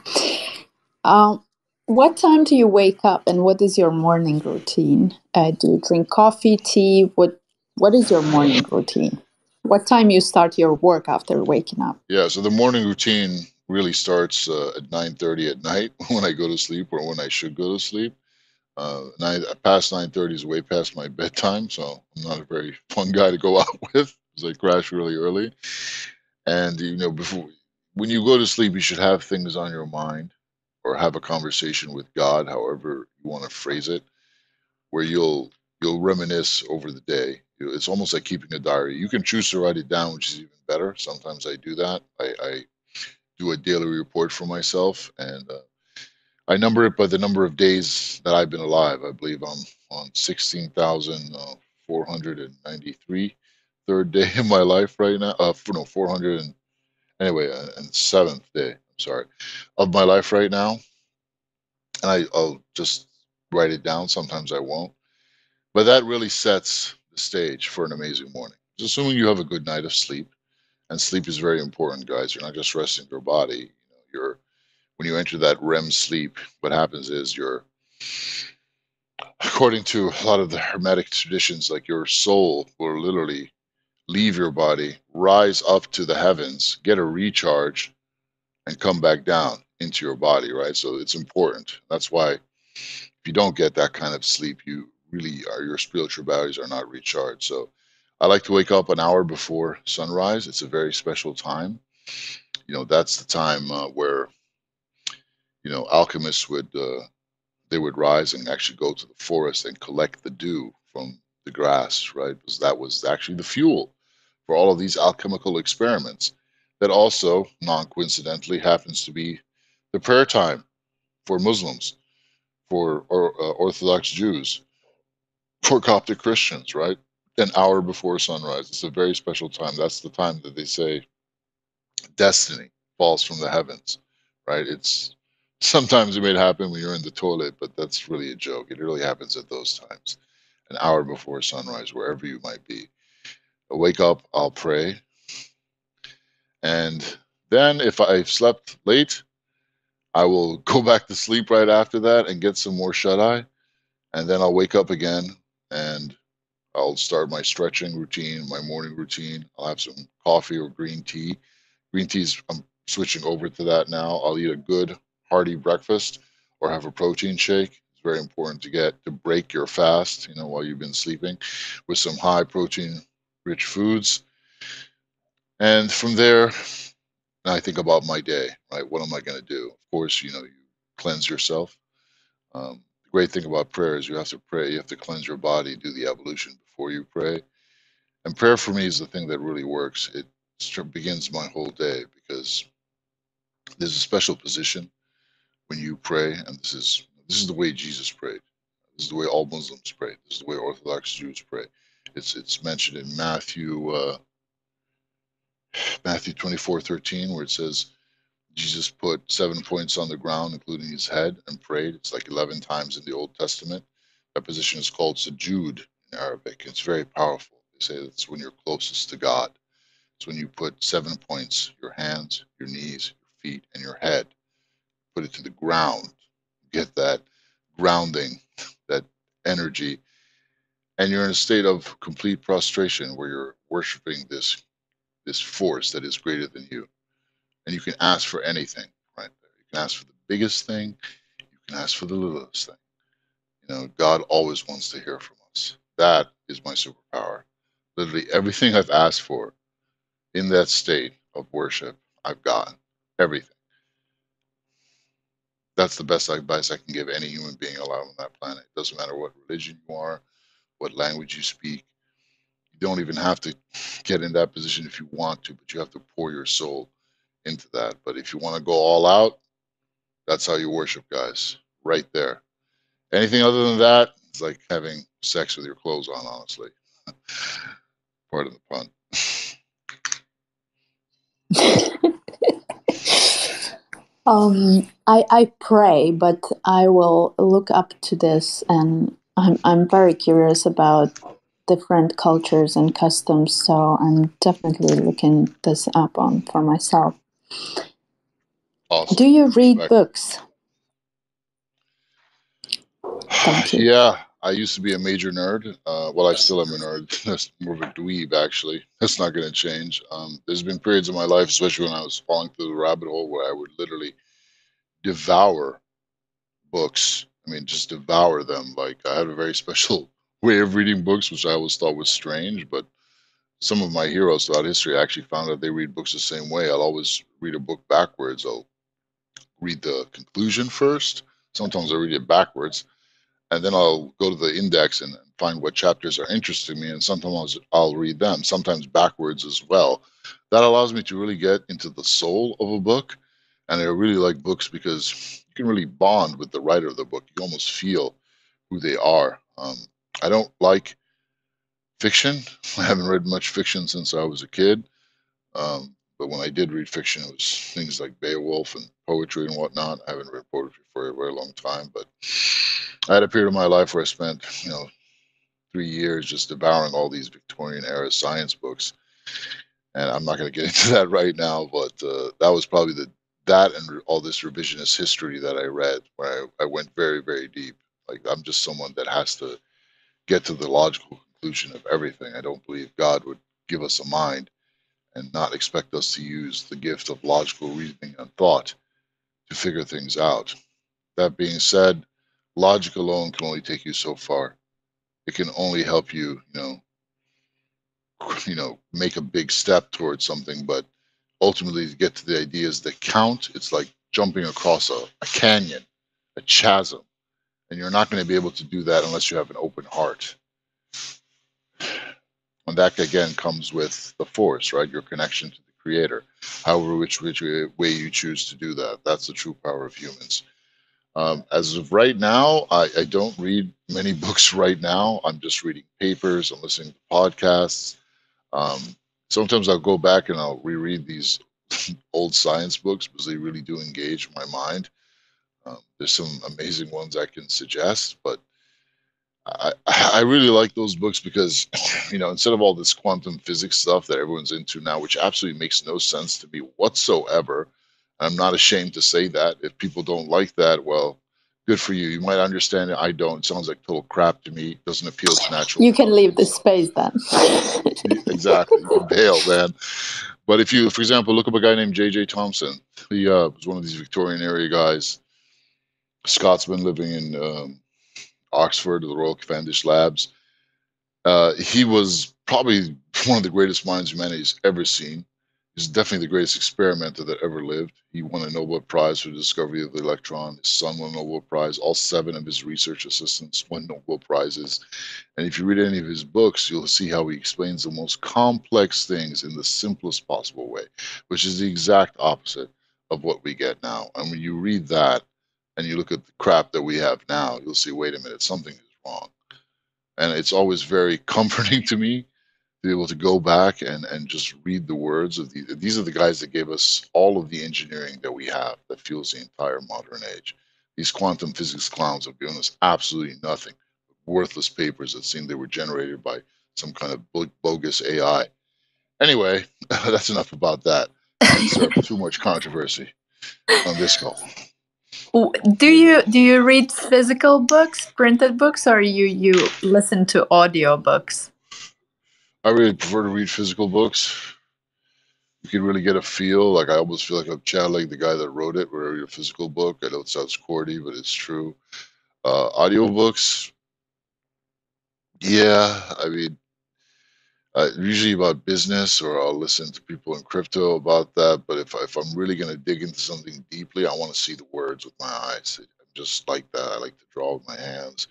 Um, what time do you wake up, and what is your morning routine? Uh, do you drink coffee, tea? What What is your morning routine? What time you start your work after waking up? Yeah, so the morning routine really starts uh, at 9.30 at night when I go to sleep or when I should go to sleep. Uh, nine, past 9.30 is way past my bedtime, so I'm not a very fun guy to go out with because I crash really early. And, you know, before when you go to sleep, you should have things on your mind or have a conversation with God, however you want to phrase it, where you'll you'll reminisce over the day. It's almost like keeping a diary. You can choose to write it down, which is even better. Sometimes I do that. I, I do a daily report for myself, and uh, I number it by the number of days that I've been alive. I believe I'm on sixteen thousand uh, four hundred and ninety-three, third day in my life right now. Uh, no, four hundred and anyway, uh, and seventh day. I'm sorry, of my life right now, and I, I'll just write it down. Sometimes I won't, but that really sets the stage for an amazing morning. Just assuming you have a good night of sleep, and sleep is very important, guys. You're not just resting your body. You know, you're when you enter that REM sleep. What happens is you're according to a lot of the hermetic traditions, like your soul will literally leave your body, rise up to the heavens, get a recharge, and come back down into your body, right? So it's important. That's why if you don't get that kind of sleep, you really are your spiritual batteries are not recharged. So I like to wake up an hour before sunrise. It's a very special time. You know, that's the time uh, where you know alchemists would uh, they would rise and actually go to the forest and collect the dew from the grass, right? Because that was actually the fuel for all of these alchemical experiments. That also, non coincidentally, happens to be the prayer time for Muslims, for or, uh, Orthodox Jews, for Coptic Christians, right? An hour before sunrise. It's a very special time. That's the time that they say destiny falls from the heavens, right? It's sometimes it may happen when you're in the toilet, but that's really a joke. It really happens at those times, an hour before sunrise, wherever you might be. I wake up, I'll pray. And then if I've slept late, I will go back to sleep right after that and get some more shut eye. And then I'll wake up again and I'll start my stretching routine, my morning routine. I'll have some coffee or green tea. Green tea's, I'm switching over to that now. I'll eat a good hearty breakfast or have a protein shake. It's very important to get to break your fast, you know, while you've been sleeping with some high protein rich foods. And from there, I think about my day, right? What am I going to do? Of course, you know, you cleanse yourself. Um, great thing about prayer is you have to pray, you have to cleanse your body, do the ablution before you pray. And prayer for me is the thing that really works. It begins my whole day because there's a special position when you pray, and this is this is the way Jesus prayed. This is the way all Muslims pray. This is the way Orthodox Jews pray. It's it's mentioned in Matthew uh, Matthew 24, 13, where it says Jesus put seven points on the ground, including his head, and prayed. It's like 11 times in the Old Testament. That position is called sujud in Arabic. It's very powerful. They say it's when you're closest to God. It's when you put seven points your hands, your knees, your feet, and your head put it to the ground, get that grounding, that energy, and you're in a state of complete prostration where you're worshiping this this force that is greater than you. And you can ask for anything right there. You can ask for the biggest thing, you can ask for the littlest thing. You know, God always wants to hear from us. That is my superpower. Literally everything I've asked for in that state of worship, I've gotten. Everything. That's the best advice I can give any human being alive on that planet. It doesn't matter what religion you are, what language you speak. You don't even have to get in that position if you want to, but you have to pour your soul into that. But if you want to go all out, that's how you worship, guys. Right there. Anything other than that, it's like having sex with your clothes on, honestly. Part of the pun. Um, I, I pray, but I will look up to this, and I'm, I'm very curious about different cultures and customs, so I'm definitely looking this up on for myself. Awesome. Do you read books? Thank you. Yeah, I used to be a major nerd. Uh, well, I still am a nerd. That's more of a dweeb, actually. That's not going to change. Um, there's been periods of my life, especially when I was falling through the rabbit hole, where I would literally devour books. I mean, just devour them. Like I had a very special way of reading books, which I always thought was strange. But some of my heroes throughout history I actually found that they read books the same way. I'll always read a book backwards. I'll read the conclusion first. Sometimes I read it backwards and then I'll go to the index and find what chapters are interesting me, and sometimes I'll read them, sometimes backwards as well. That allows me to really get into the soul of a book, and I really like books because you can really bond with the writer of the book. You almost feel who they are. Um, I don't like fiction. I haven't read much fiction since I was a kid. Um, but when I did read fiction, it was things like Beowulf and poetry and whatnot. I haven't read poetry for a very long time, but I had a period of my life where I spent, you know, three years just devouring all these Victorian era science books. And I'm not going to get into that right now, but uh, that was probably the that and all this revisionist history that I read, where I, I went very, very deep. Like I'm just someone that has to get to the logical conclusion of everything. I don't believe God would give us a mind and not expect us to use the gift of logical reasoning and thought to figure things out. That being said, logic alone can only take you so far. It can only help you, you know, you know, make a big step towards something, but ultimately to get to the ideas that count, it's like jumping across a, a canyon, a chasm, And you're not going to be able to do that unless you have an open heart. And that again comes with the force, right? Your connection to the creator. However, which, which way you choose to do that. That's the true power of humans. Um, as of right now, I, I, don't read many books right now. I'm just reading papers, I'm listening to podcasts. Um, sometimes I'll go back and I'll reread these old science books because they really do engage my mind. Um, there's some amazing ones I can suggest, but I, I really like those books because, you know, instead of all this quantum physics stuff that everyone's into now, which absolutely makes no sense to me whatsoever, I'm not ashamed to say that. If people don't like that, well, good for you. You might understand it. I don't. It sounds like total crap to me. It doesn't appeal to natural. You can leave the space then. exactly. You bail, man. But if you, for example, look up a guy named J.J. Thomson. He uh, was one of these Victorian area guys, Scotsman living in um, Oxford, the Royal Cavendish Labs. Uh, he was probably one of the greatest minds humanity's ever seen. He's definitely the greatest experimenter that ever lived. He won a Nobel Prize for the discovery of the electron. His son won a Nobel Prize. All seven of his research assistants won Nobel Prizes. And if you read any of his books, you'll see how he explains the most complex things in the simplest possible way, which is the exact opposite of what we get now. And when you read that and you look at the crap that we have now, you'll see, wait a minute, something is wrong. And it's always very comforting to me to be able to go back and, and just read the words of these. These are the guys that gave us all of the engineering that we have that fuels the entire modern age. These quantum physics clowns have given us absolutely nothing, worthless papers that seem they were generated by some kind of bogus AI. Anyway, that's enough about that. too much controversy on this call. Do you do you read physical books, printed books, or you you listen to audio books? I really prefer to read physical books. You can really get a feel. Like I almost feel like I'm channeling the guy that wrote it. Where your physical book, I know it sounds corny, but it's true. Uh, audiobooks, yeah. I mean, uh, usually about business, or I'll listen to people in crypto about that. But if if I'm really going to dig into something deeply, I want to see the words with my eyes. I'm just like that. I like to draw with my hands.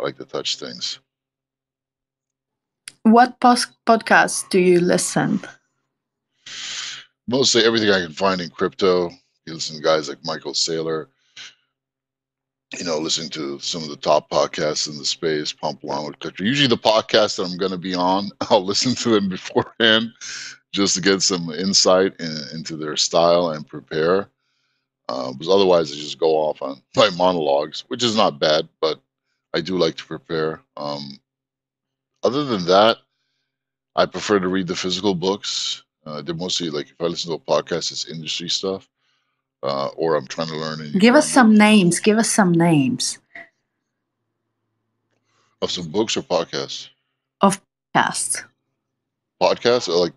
I like to touch things. What post- podcasts do you listen? Mostly everything I can find in crypto. You listen to guys like Michael Saylor. You know, listening to some of the top podcasts in the space, Pompliano with Usually the podcast that I'm going to be on, I'll listen to them beforehand just to get some insight in, into their style and prepare. Uh, because otherwise, I just go off on my monologues, which is not bad, but I do like to prepare. Um, other than that, I prefer to read the physical books. Uh, they're mostly like if I listen to a podcast, it's industry stuff, uh, or I'm trying to learn. Give us some names. Give us some names of some books or podcasts. Of podcasts. Podcasts, like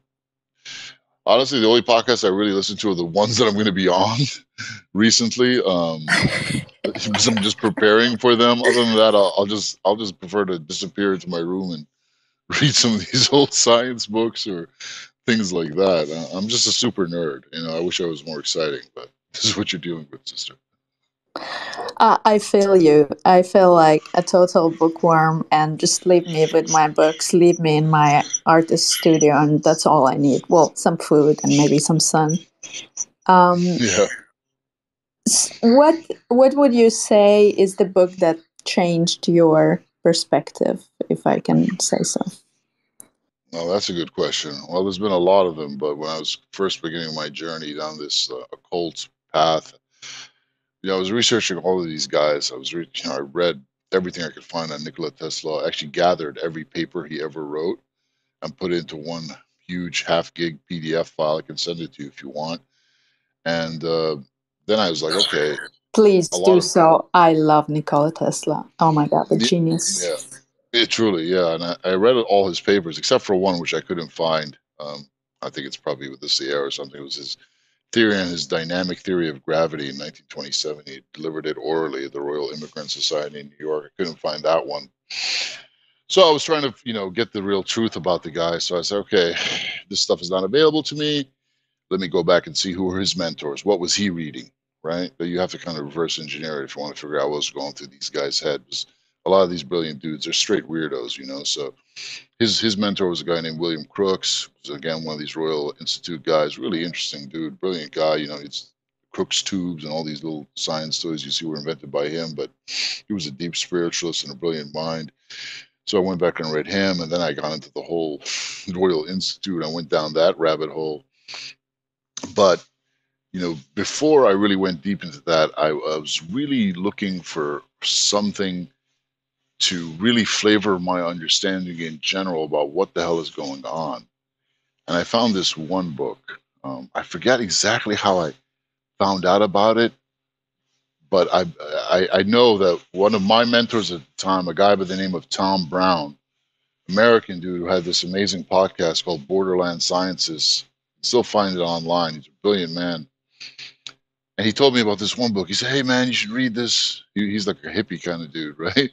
honestly, the only podcasts I really listen to are the ones that I'm going to be on recently. Um, because I'm just preparing for them. Other than that, I'll, I'll, just I'll just prefer to disappear into my room and read some of these old science books or things like that. I'm just a super nerd. You know, I wish I was more exciting, but this is what you're dealing with, sister. Uh, I feel you. I feel like a total bookworm, and just leave me with my books. Leave me in my artist studio, and that's all I need. Well, some food and maybe some sun. Um, yeah. What What would you say is the book that changed your perspective, if I can say so? Well, that's a good question. Well, there's been a lot of them, but when I was first beginning my journey down this uh, occult path, you know, I was researching all of these guys. I was, re- you know, I read everything I could find on Nikola Tesla. I actually gathered every paper he ever wrote and put it into one huge half gig PDF file. I can send it to you if you want. And uh, then I was like, okay, Please do so. I love Nikola Tesla. Oh my God, the yeah, genius. Yeah, it truly, yeah. And I, I, read all his papers except for one which I couldn't find. Um, I think it's probably with the Sierra or something. It was his theory on his dynamic theory of gravity in 1927. He delivered it orally at the Royal Immigrant Society in New York. I couldn't find that one. So I was trying to, you know, get the real truth about the guy. So I said, okay, this stuff is not available to me. Let me go back and see who were his mentors. What was he reading? right? But you have to kind of reverse engineer it if you want to figure out what's going through these guys' heads. A lot of these brilliant dudes are straight weirdos, you know. So his his mentor was a guy named William Crookes, was again one of these Royal Institute guys. Really interesting dude, brilliant guy. You know, it's Crookes tubes and all these little science toys you see were invented by him, but he was a deep spiritualist and a brilliant mind. So I went back and read him, and then I got into the whole Royal Institute. I went down that rabbit hole. But you know, before I really went deep into that, I, I was really looking for something to really flavor my understanding in general about what the hell is going on. And I found this one book. Um, I forget exactly how I found out about it, but I, I, I know that one of my mentors at the time, a guy by the name of Tom Brown, American dude who had this amazing podcast called Borderland Sciences. Still find it online. He's a brilliant man and he told me about this one book. He said, "Hey man, you should read this." He, he's like a hippie kind of dude, right?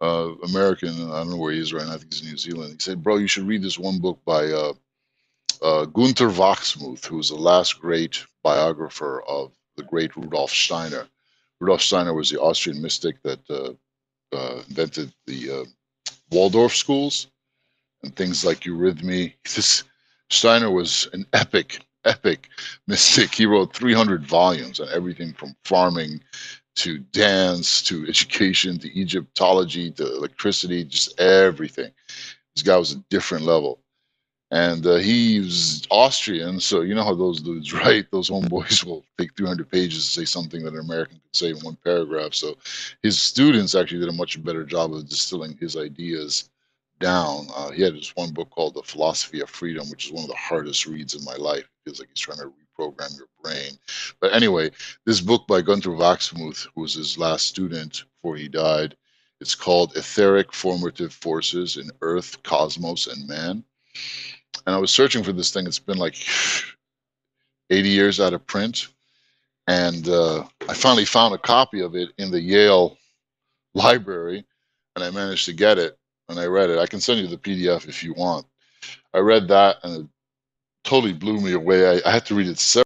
Uh, American. I don't know where he is right now. I think he's in New Zealand. He said, "Bro, you should read this one book by uh, uh, Gunther Wachsmuth, who was the last great biographer of the great Rudolf Steiner. Rudolf Steiner was the Austrian mystic that uh, uh, invented the uh, Waldorf schools and things like eurythmy. This Steiner was an epic epic mystic. He wrote 300 volumes on everything from farming to dance to education to Egyptology to electricity, just everything. This guy was a different level. And uh, he's Austrian, so you know how those dudes write. Those homeboys will take 300 pages to say something that an American could say in one paragraph. So his students actually did a much better job of distilling his ideas down. Uh, he had this one book called The Philosophy of Freedom, which is one of the hardest reads in my life. It feels like he's trying to reprogram your brain. But anyway, this book by Gunther Wachsmuth, who was his last student before he died, it's called Etheric Formative Forces in Earth, Cosmos, and Man. And I was searching for this thing. It's been like 80 years out of print. And uh, I finally found a copy of it in the Yale library, and I managed to get it and I read it. I can send you the PDF if you want. I read that and it totally blew me away. I, I had to read it several,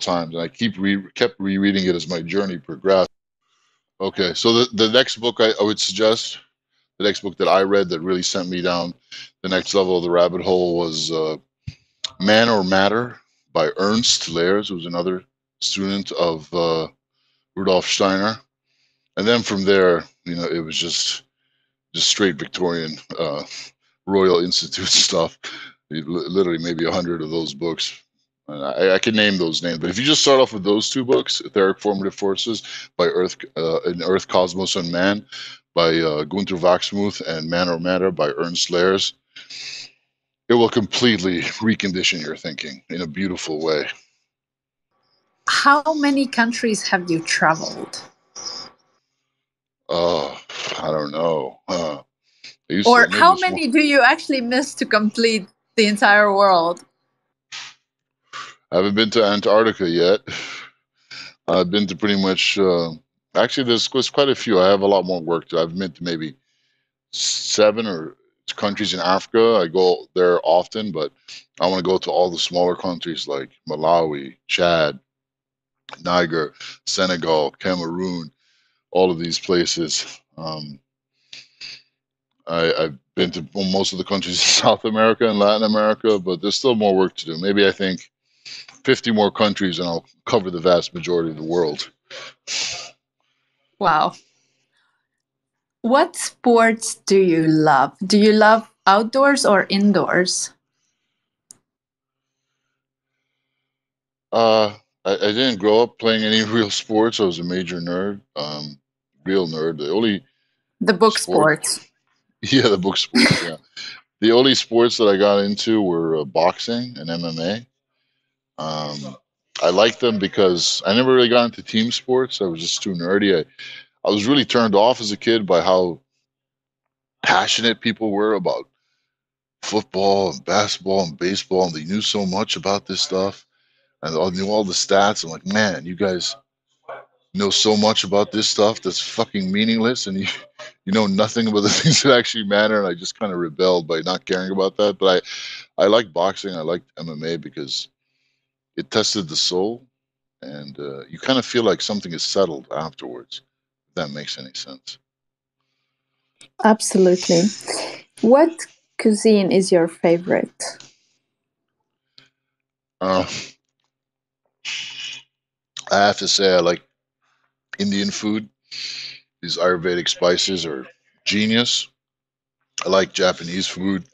times, and I keep re- kept rereading it as my journey progressed. Okay, so the, the next book I, I would suggest, the next book that I read that really sent me down the next level of the rabbit hole was uh, Man or Matter by Ernst Lehrs, who was another student of uh, Rudolf Steiner. And then from there, you know, it was just just straight Victorian uh, Royal Institute stuff. Literally, maybe a hundred of those books. I, I, can name those names, but if you just start off with those two books, "Etheric Formative Forces" by Earth, uh, in Earth, Cosmos, and Man by uh, Gunther Wachsmuth, and Man or Matter by Ernst Lehrs, it will completely recondition your thinking in a beautiful way. How many countries have you traveled? Oh, I don't know. Uh, or how many do you actually miss to complete the entire world? I haven't been to Antarctica yet. I've been to pretty much. Uh, actually, there's, there's quite a few. I have a lot more work to. I've been to maybe seven or countries in Africa. I go there often, but I want to go to all the smaller countries like Malawi, Chad, Niger, Senegal, Cameroon, all of these places. Um, I, I've been to most of the countries in South America and Latin America, but there's still more work to do. Maybe I think 50 more countries and I'll cover the vast majority of the world. Wow. What sports do you love? Do you love outdoors or indoors? Uh, I, I didn't grow up playing any real sports. I was a major nerd, um, real nerd. The only the book sport, sports. Yeah, the book sports. Yeah, the only sports that I got into were uh, boxing and MMA. Um, I liked them because I never really got into team sports. I was just too nerdy. I, I was really turned off as a kid by how passionate people were about football and basketball and baseball, and they knew so much about this stuff and I knew all the stats. I'm like, man, you guys know so much about this stuff that's fucking meaningless, and you you know nothing about the things that actually matter. And I just kind of rebelled by not caring about that. But I I like boxing. I like MMA because it tested the soul, and uh, you kind of feel like something is settled afterwards. If that makes any sense. Absolutely. What cuisine is your favorite? Uh, I have to say, I like Indian food. These Ayurvedic spices are genius. I like Japanese food.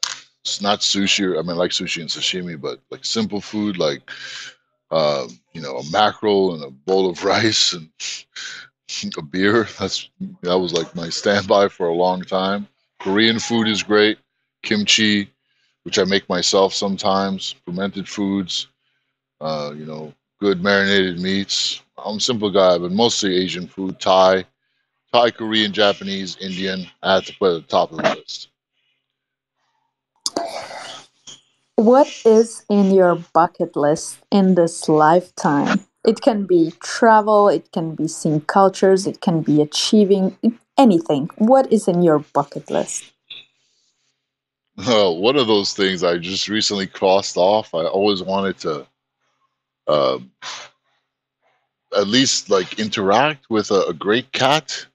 It's not sushi. I mean, I like sushi and sashimi, but like simple food, like uh, you know, a mackerel and a bowl of rice and a beer. That's that was like my standby for a long time. Korean food is great. Kimchi, which I make myself sometimes. Fermented foods. Uh, you know, good marinated meats. I'm a simple guy, but mostly Asian food. Thai, Thai, Korean, Japanese, Indian. I have to put at the top of the list. What is in your bucket list in this lifetime? It can be travel, it can be seeing cultures, it can be achieving anything. What is in your bucket list? Oh, one of those things I just recently crossed off. I always wanted to um, at least like interact with a, a great cat,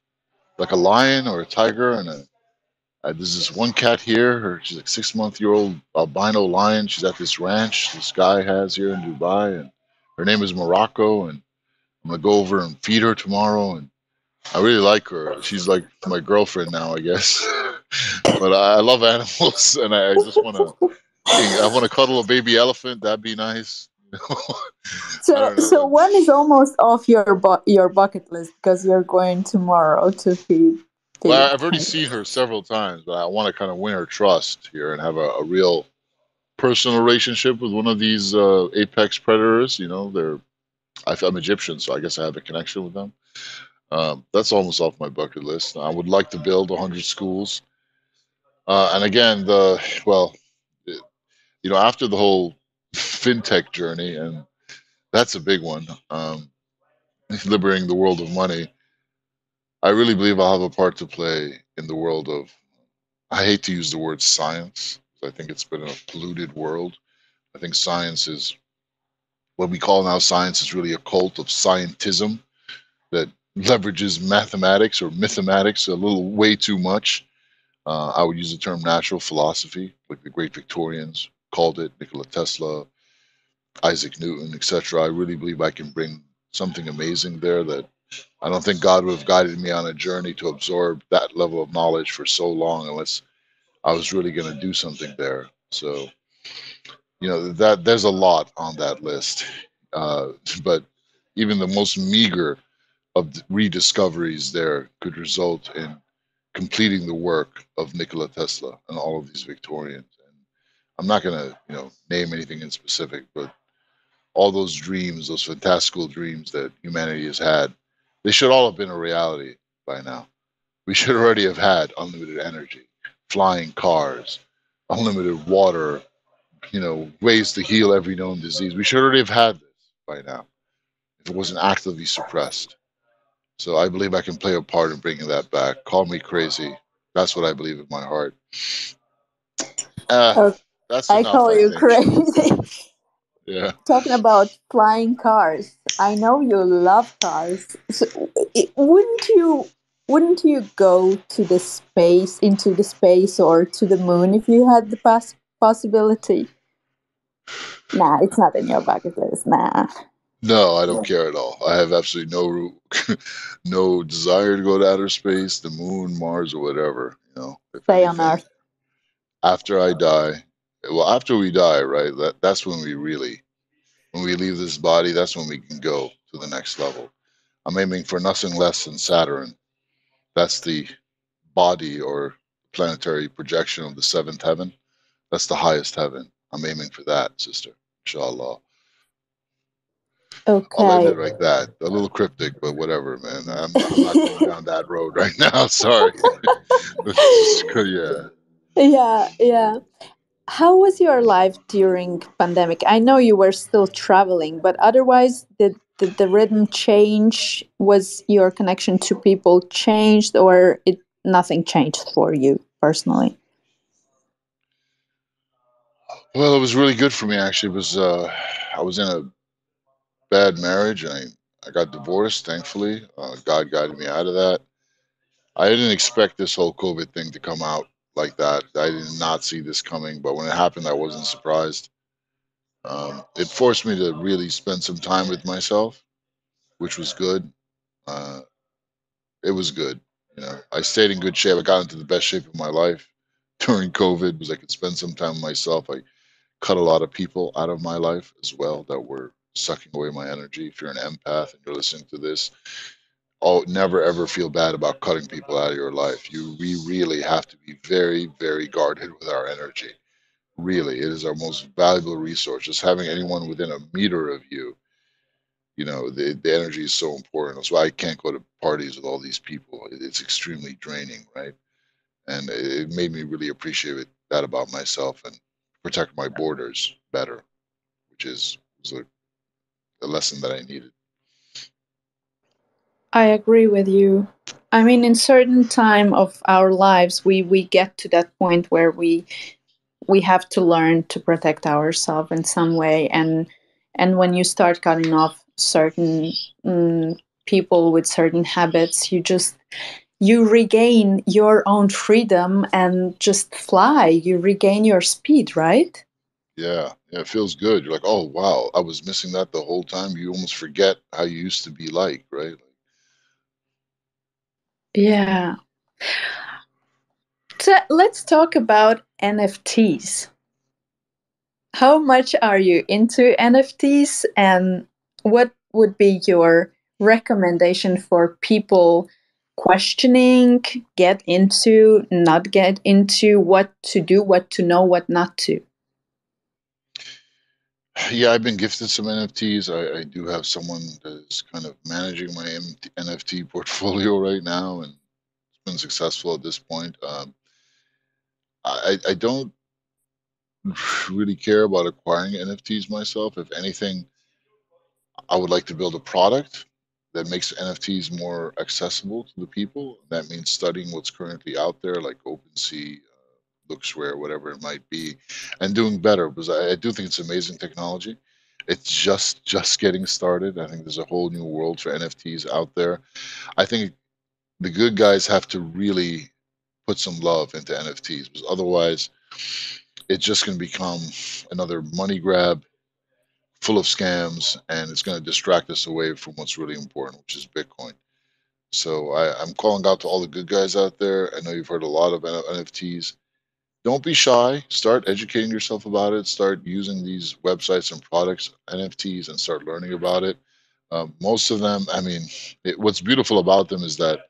like a lion or a tiger, and a uh, there's this one cat here. Her, she's like six month year old albino lion. She's at this ranch this guy has here in Dubai, and her name is Morocco. And I'm gonna go over and feed her tomorrow. And I really like her. She's like my girlfriend now, I guess. but I, I love animals, and I, I just want to. I want to cuddle a baby elephant. That'd be nice. so, so one is almost off your bu- your bucket list because you're going tomorrow to feed well, I've already seen her several times, but I want to kind of win her trust here and have a, a real personal relationship with one of these uh, apex predators. You know, they're I'm Egyptian, so I guess I have a connection with them. Um, that's almost off my bucket list. I would like to build 100 schools. Uh, and again, the well, it, you know, after the whole fintech journey, and that's a big one, um, liberating the world of money. I really believe I'll have a part to play in the world of, I hate to use the word science. I think it's been a polluted world. I think science is, what we call now science is really a cult of scientism that leverages mathematics or mathematics a little way too much. Uh, I would use the term natural philosophy, like the great Victorians called it, Nikola Tesla, Isaac Newton, etc. I really believe I can bring something amazing there that I don't think God would have guided me on a journey to absorb that level of knowledge for so long unless I was really going to do something there. So, you know, that there's a lot on that list. Uh, but even the most meager of rediscoveries there could result in completing the work of Nikola Tesla and all of these Victorians. I'm not going to, you know, name anything in specific, but all those dreams, those fantastical dreams that humanity has had they should all have been a reality by now. We should already have had unlimited energy, flying cars, unlimited water, you know, ways to heal every known disease. We should already have had this by now if it wasn't actively suppressed. So I believe I can play a part in bringing that back. Call me crazy. That's what I believe in my heart. Uh, that's I call you crazy. Yeah. Talking about flying cars, I know you love cars. So it, wouldn't you wouldn't you go to the space into the space or to the moon if you had the pos- possibility? Nah, it's not in your bucket list. Nah. No, I don't care at all. I have absolutely no no desire to go to outer space, the moon, Mars, or whatever. You know, stay on Earth. After I die, well after we die right that that's when we really when we leave this body that's when we can go to the next level. I'm aiming for nothing less than saturn. That's the body or planetary projection of the seventh heaven. That's the highest heaven. I'm aiming for that sister inshallah. Okay i'll end it like that. A little cryptic but whatever man. I'm, I'm not going down that road right now. Sorry. Yeah. Yeah yeah how was your life during pandemic i know you were still traveling but otherwise did, did the rhythm change was your connection to people changed or it nothing changed for you personally well it was really good for me actually it was uh, i was in a bad marriage, I, I got divorced. Thankfully, uh, God guided me out of that. I didn't expect this whole COVID thing to come out like that. I did not see this coming, but when it happened, I wasn't surprised. Um, it forced me to really spend some time with myself, which was good. Uh, it was good. You know, I stayed in good shape. I got into the best shape of my life during COVID because I could spend some time with myself. I cut a lot of people out of my life as well that were sucking away my energy. If you're an empath and you're listening to this, oh, never ever feel bad about cutting people out of your life. You we really have to be very, very guarded with our energy. Really, it is our most valuable resource. Just having anyone within a meter of you, you know, the, the energy is so important. That's why I can't go to parties with all these people. It's extremely draining, right? And it made me really appreciate that about myself and protect my borders better, which is was a, a lesson that I needed. I agree with you. I mean, in certain time of our lives, we we get to that point where we we have to learn to protect ourselves in some way, and and when you start cutting off certain mm, people with certain habits, you just you regain your own freedom and just fly. You regain your speed, right? Yeah, yeah, it feels good. You're like, oh wow, I was missing that the whole time. You almost forget how you used to be like, right? Yeah. So let's talk about NFTs. How much are you into NFTs and what would be your recommendation for people questioning, get into, not get into, what to do, what to know, what not to? Yeah, I've been gifted some NFTs. I, I do have someone that's kind of managing my NFT portfolio right now, and it's been successful at this point. Um, I, I don't really care about acquiring NFTs myself. If anything, I would like to build a product that makes NFTs more accessible to the people. That means studying what's currently out there, like OpenSea, uh, LooksRare, whatever it might be, and doing better. Because I, I do think it's amazing technology. It's just just getting started. I think there's a whole new world for NFTs out there. I think the good guys have to really put some love into NFTs because otherwise it's just going to become another money grab full of scams and it's going to distract us away from what's really important, which is Bitcoin. So I, am calling out to all the good guys out there. I know you've heard a lot of NFTs. Don't be shy. Start educating yourself about it. Start using these websites and products, NFTs, and start learning about it. Um, most of them, I mean, it, what's beautiful about them is that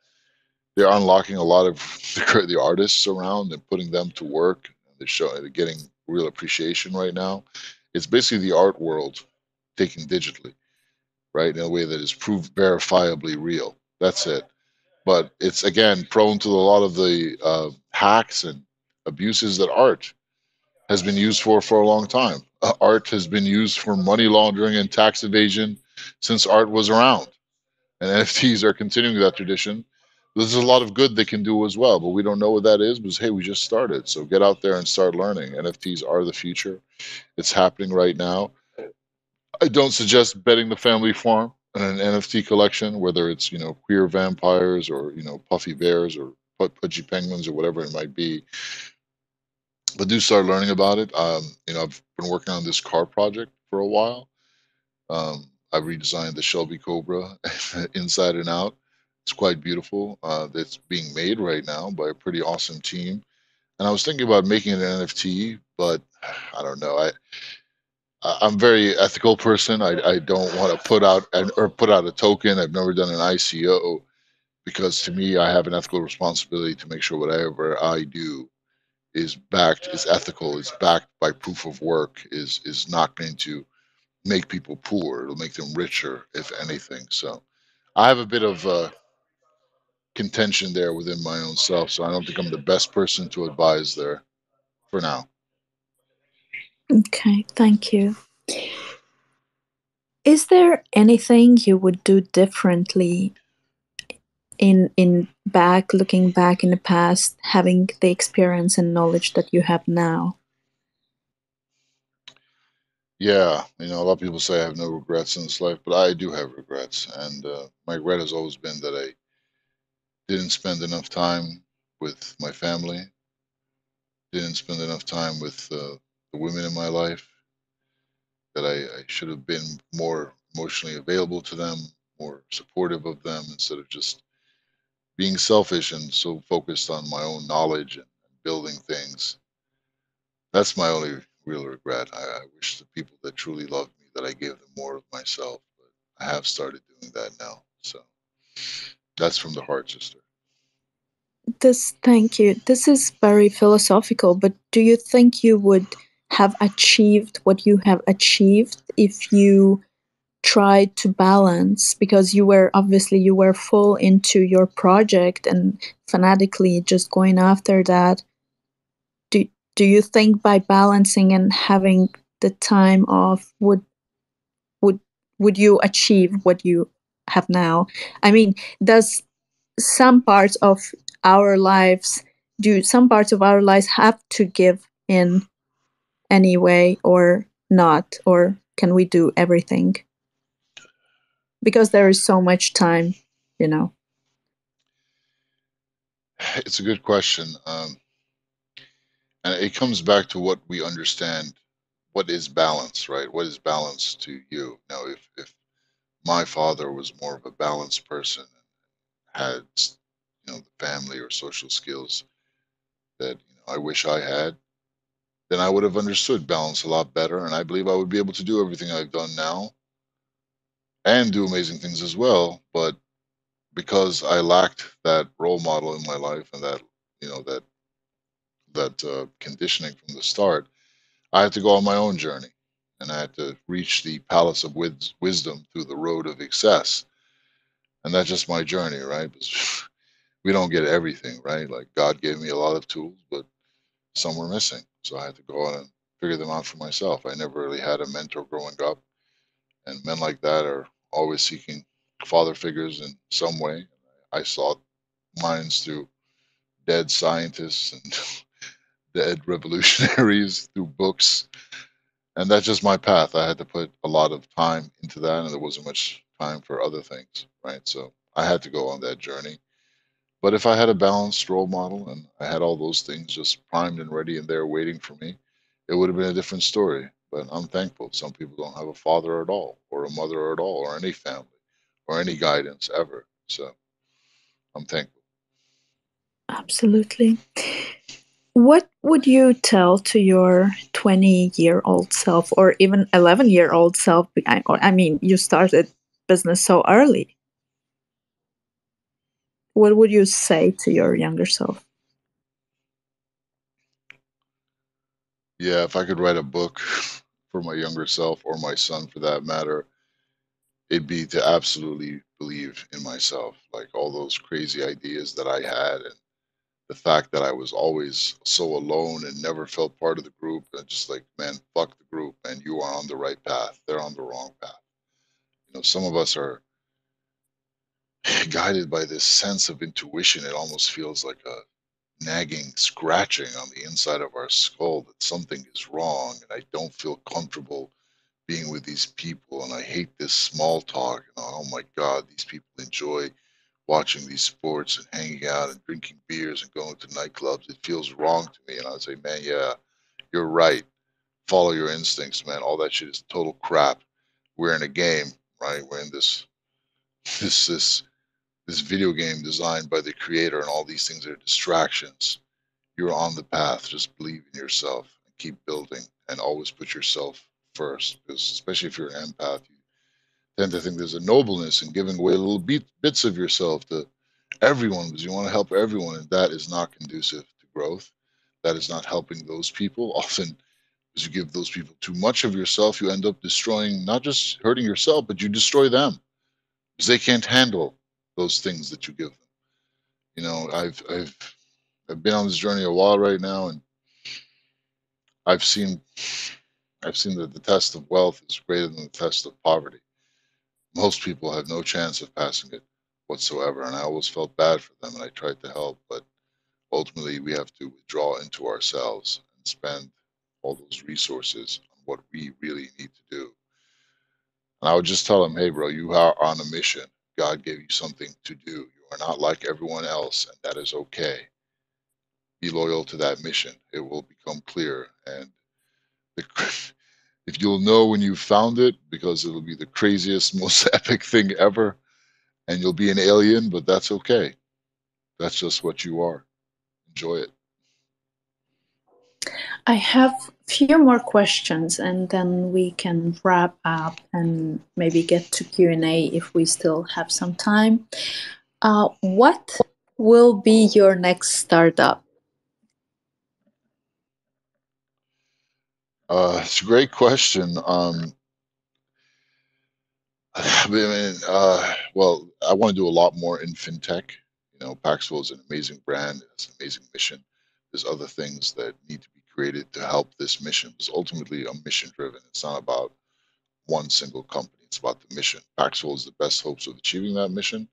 they're unlocking a lot of the, the artists around and putting them to work. They're showing, they're getting real appreciation right now. It's basically the art world taken digitally, right? In a way that is proved verifiably real. That's it. But it's again prone to a lot of the uh, hacks and abuses that art has been used for for a long time. Uh, art has been used for money laundering and tax evasion since art was around. And NFTs are continuing that tradition. There's a lot of good they can do as well, but we don't know what that is because, hey, we just started. So get out there and start learning. NFTs are the future. It's happening right now. I don't suggest betting the family farm on an NFT collection, whether it's you know queer vampires or you know puffy bears or pudgy penguins or whatever it might be. But do start learning about it. Um, you know, I've been working on this car project for a while. Um, I redesigned the Shelby Cobra inside and out. It's quite beautiful. Uh, it's being made right now by a pretty awesome team. And I was thinking about making an NFT, but I don't know. I I'm very ethical person. I, I don't want to put out an, or put out a token. I've never done an ICO because to me, I have an ethical responsibility to make sure whatever I do is backed, is ethical, is backed by proof of work, is is not going to make people poor. It'll make them richer, if anything. So, I have a bit of uh, contention there within my own self. So I don't think I'm the best person to advise there for now. Okay, thank you. Is there anything you would do differently in in back looking back in the past having the experience and knowledge that you have now? Yeah, you know, a lot of people say I have no regrets in this life, but I do have regrets, and uh, my regret has always been that I didn't spend enough time with my family, didn't spend enough time with uh, the women in my life, that I, I should have been more emotionally available to them, more supportive of them, instead of just being selfish and so focused on my own knowledge and building things. That's my only real regret. I, I wish the people that truly loved me that I gave them more of myself, but I have started doing that now. So that's from the heart, sister. This, thank you. This is very philosophical, but do you think you would have achieved what you have achieved if you tried to balance because you were obviously you were full into your project and fanatically just going after that. Do do you think by balancing and having the time off would would would you achieve what you have now? I mean does some parts of our lives do some parts of our lives have to give in anyway or not? Or can we do everything because there is so much time, you know? It's a good question. Um, and it comes back to what we understand. What is balance, right? What is balance to you? Now, if, if my father was more of a balanced person and had, you know, the family or social skills that you know, I wish I had, then I would have understood balance a lot better. And I believe I would be able to do everything I've done now and do amazing things as well. But because I lacked that role model in my life and that you know that that uh, conditioning from the start, I had to go on my own journey, and I had to reach the palace of wis- wisdom through the road of excess, and that's just my journey, right? we don't get everything right. Like God gave me a lot of tools, but some were missing, so I had to go on and figure them out for myself. I never really had a mentor growing up, and men like that are always seeking father figures in some way. I sought minds through dead scientists and dead revolutionaries through books. And that's just my path. I had to put a lot of time into that, and there wasn't much time for other things, right? So I had to go on that journey. But if I had a balanced role model and I had all those things just primed and ready and there waiting for me, it would have been a different story. But I'm thankful. Some people don't have a father at all, or a mother at all, or any family, or any guidance ever. So I'm thankful. Absolutely. What would you tell to your 20 year old self or even 11 year old self? I, I mean, you started business so early. What would you say to your younger self? Yeah, if I could write a book for my younger self or my son for that matter, it'd be to absolutely believe in myself. Like all those crazy ideas that I had and the fact that I was always so alone and never felt part of the group and just like, man, fuck the group and you are on the right path. They're on the wrong path. You know, some of us are guided by this sense of intuition. It almost feels like a nagging scratching on the inside of our skull that something is wrong and I don't feel comfortable being with these people and I hate this small talk. And oh my God, these people enjoy watching these sports and hanging out and drinking beers and going to nightclubs. It feels wrong to me. And I say, man, yeah, you're right. Follow your instincts, man. All that shit is total crap. We're in a game, right? We're in this this this this video game designed by the creator and all these things are distractions. You're on the path. Just believe in yourself and keep building and always put yourself first because especially if you're an empath you tend to think there's a nobleness in giving away little bit, bits of yourself to everyone because you want to help everyone and that is not conducive to growth. That is not helping those people. Often as you give those people too much of yourself you end up destroying not just hurting yourself but you destroy them because they can't handle those things that you give them. You know, I've I've I've been on this journey a while right now, and I've seen I've seen that the test of wealth is greater than the test of poverty. Most people have no chance of passing it whatsoever, and I always felt bad for them, and I tried to help, but ultimately we have to withdraw into ourselves and spend all those resources on what we really need to do. And I would just tell them, hey, bro, you are on a mission. God gave you something to do. You are not like everyone else, and that is okay. Be loyal to that mission. It will become clear. And the, if you'll know when you found it, because it'll be the craziest, most epic thing ever, and you'll be an alien, but that's okay. That's just what you are. Enjoy it. I have few more questions, and then we can wrap up and maybe get to Q and A if we still have some time. Uh, what will be your next startup? Uh, it's a great question. Um, I mean, uh, well, I want to do a lot more in fintech. You know, Paxful is an amazing brand. It's an amazing mission. There's other things that need to be created to help this mission. It's ultimately a mission driven. It's not about one single company. It's about the mission. Paxful is the best hopes of achieving that mission.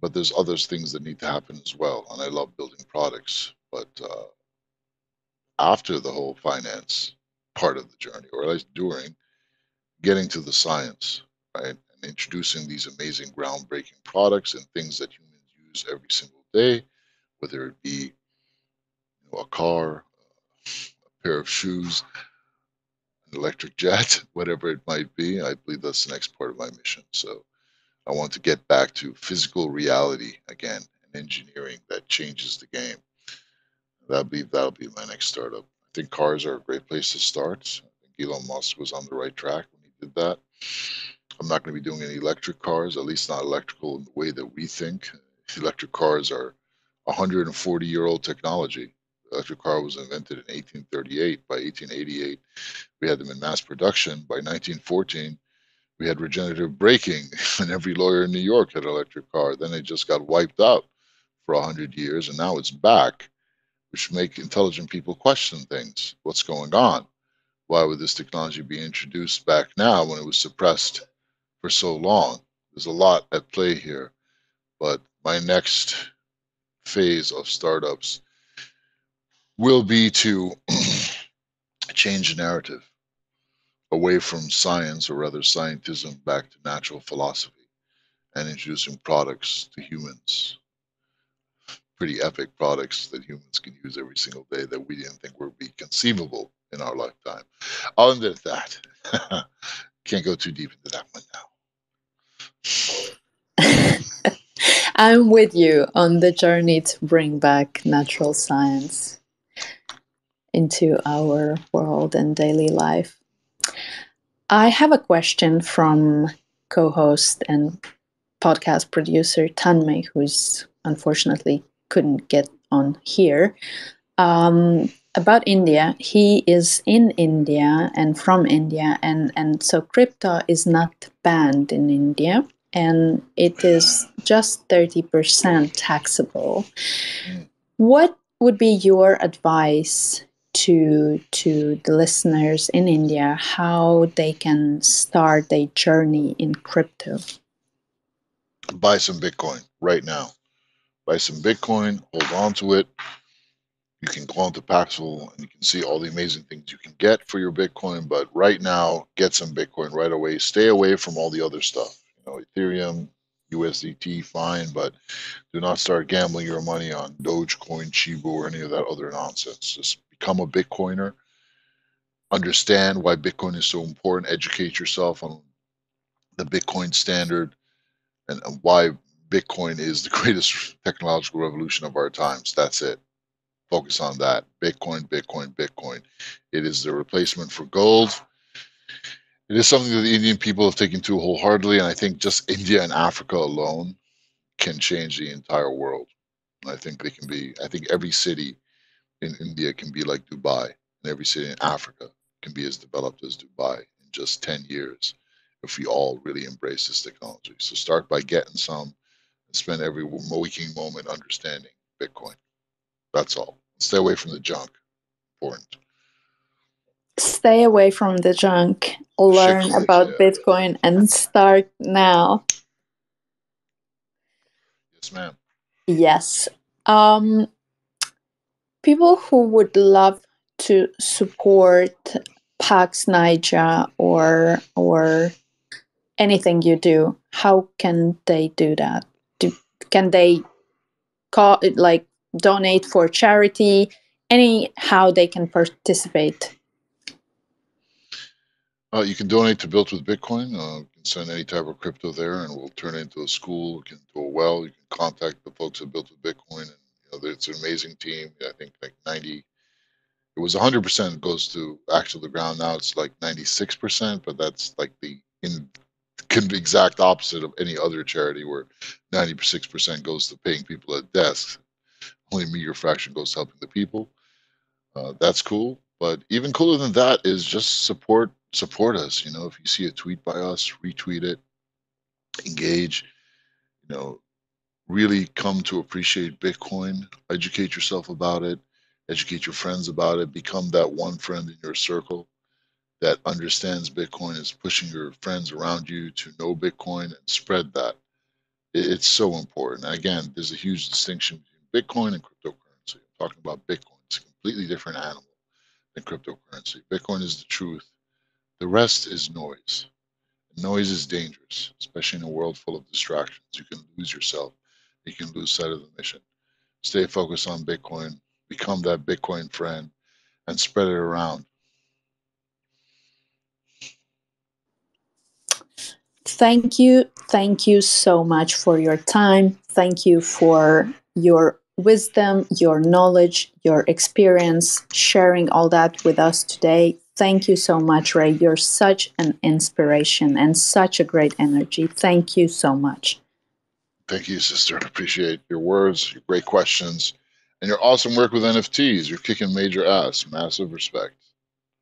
But there's other things that need to happen as well. And I love building products. But uh, after the whole finance part of the journey, or at least during, getting to the science, right? And introducing these amazing groundbreaking products and things that humans use every single day, whether it be you know, a car, a pair of shoes, an electric jet, whatever it might be. I believe that's the next part of my mission. So I want to get back to physical reality again and engineering that changes the game. That'll be that'll be my next startup. I think cars are a great place to start. I think Elon Musk was on the right track when he did that. I'm not going to be doing any electric cars, at least not electrical in the way that we think. Electric cars are 140 year old technology. Electric car was invented in 1838. By 1888, we had them in mass production. By 1914, we had regenerative braking, and every lawyer in New York had an electric car. Then it just got wiped out for 100 years, and now it's back which make intelligent people question things. What's going on? Why would this technology be introduced back now when it was suppressed for so long? There's a lot at play here. But my next phase of startups will be to change the narrative away from science, or rather scientism, back to natural philosophy and introducing products to humans pretty epic products that humans can use every single day that we didn't think would be conceivable in our lifetime. Other than that, can't go too deep into that one now. I'm with you on the journey to bring back natural science into our world and daily life. I have a question from co host and podcast producer Tanmay, who's unfortunately couldn't get on here. Um, about India, he is in India and from India, and, and so crypto is not banned in India, and it is just 30% taxable. What would be your advice to to the listeners in India how they can start their journey in crypto? Buy some Bitcoin right now buy some Bitcoin, hold on to it. You can go onto Paxful and you can see all the amazing things you can get for your Bitcoin. But right now, get some Bitcoin right away. Stay away from all the other stuff. You know, Ethereum, USDT, fine, but do not start gambling your money on Dogecoin, Shiba, or any of that other nonsense. Just become a Bitcoiner. Understand why Bitcoin is so important. Educate yourself on the Bitcoin standard and why Bitcoin is the greatest technological revolution of our times. That's it. Focus on that. Bitcoin, Bitcoin, Bitcoin. It is the replacement for gold. It is something that the Indian people have taken to wholeheartedly, and I think just India and Africa alone can change the entire world. I think they can be. I think every city in India can be like Dubai, and every city in Africa can be as developed as Dubai in just 10 years if we all really embrace this technology. So start by getting some spend every waking moment understanding Bitcoin. That's all. Stay away from the junk. Important. Stay away from the junk. Learn about yeah. Bitcoin and start now. Yes, ma'am. Yes. Um, people who would love to support Pax Niger or or anything you do, how can they do that? Do, can they call it like donate for charity? Any how they can participate? Uh, you can donate to Built with Bitcoin. Uh, you can send any type of crypto there, and we'll turn it into a school, into a well. You can contact the folks at Built with Bitcoin, and it's an amazing team. I think like ninety, it was hundred percent goes to actual the ground. Now it's like ninety six percent, but that's like the in can be exact opposite of any other charity where ninety six percent goes to paying people at desks. Only a meager fraction goes to helping the people. Uh, that's cool. But even cooler than that is just support support us. You know, if you see a tweet by us, retweet it, engage. You know, really come to appreciate Bitcoin. Educate yourself about it. Educate your friends about it. Become that one friend in your circle that understands Bitcoin. Is pushing your friends around you to know Bitcoin and spread that. It's so important. Again, there's a huge distinction between Bitcoin and cryptocurrency. I'm talking about Bitcoin. It's a completely different animal than cryptocurrency. Bitcoin is the truth. The rest is noise. Noise is dangerous, especially in a world full of distractions. You can lose yourself. You can lose sight of the mission. Stay focused on Bitcoin. Become that Bitcoin friend and spread it around. Thank you. Thank you so much for your time. Thank you for your wisdom, your knowledge, your experience, sharing all that with us today. Thank you so much, Ray. You're such an inspiration and such a great energy. Thank you so much. Thank you, sister. I appreciate your words, your great questions, and your awesome work with NFTs. You're kicking major ass. Massive respect.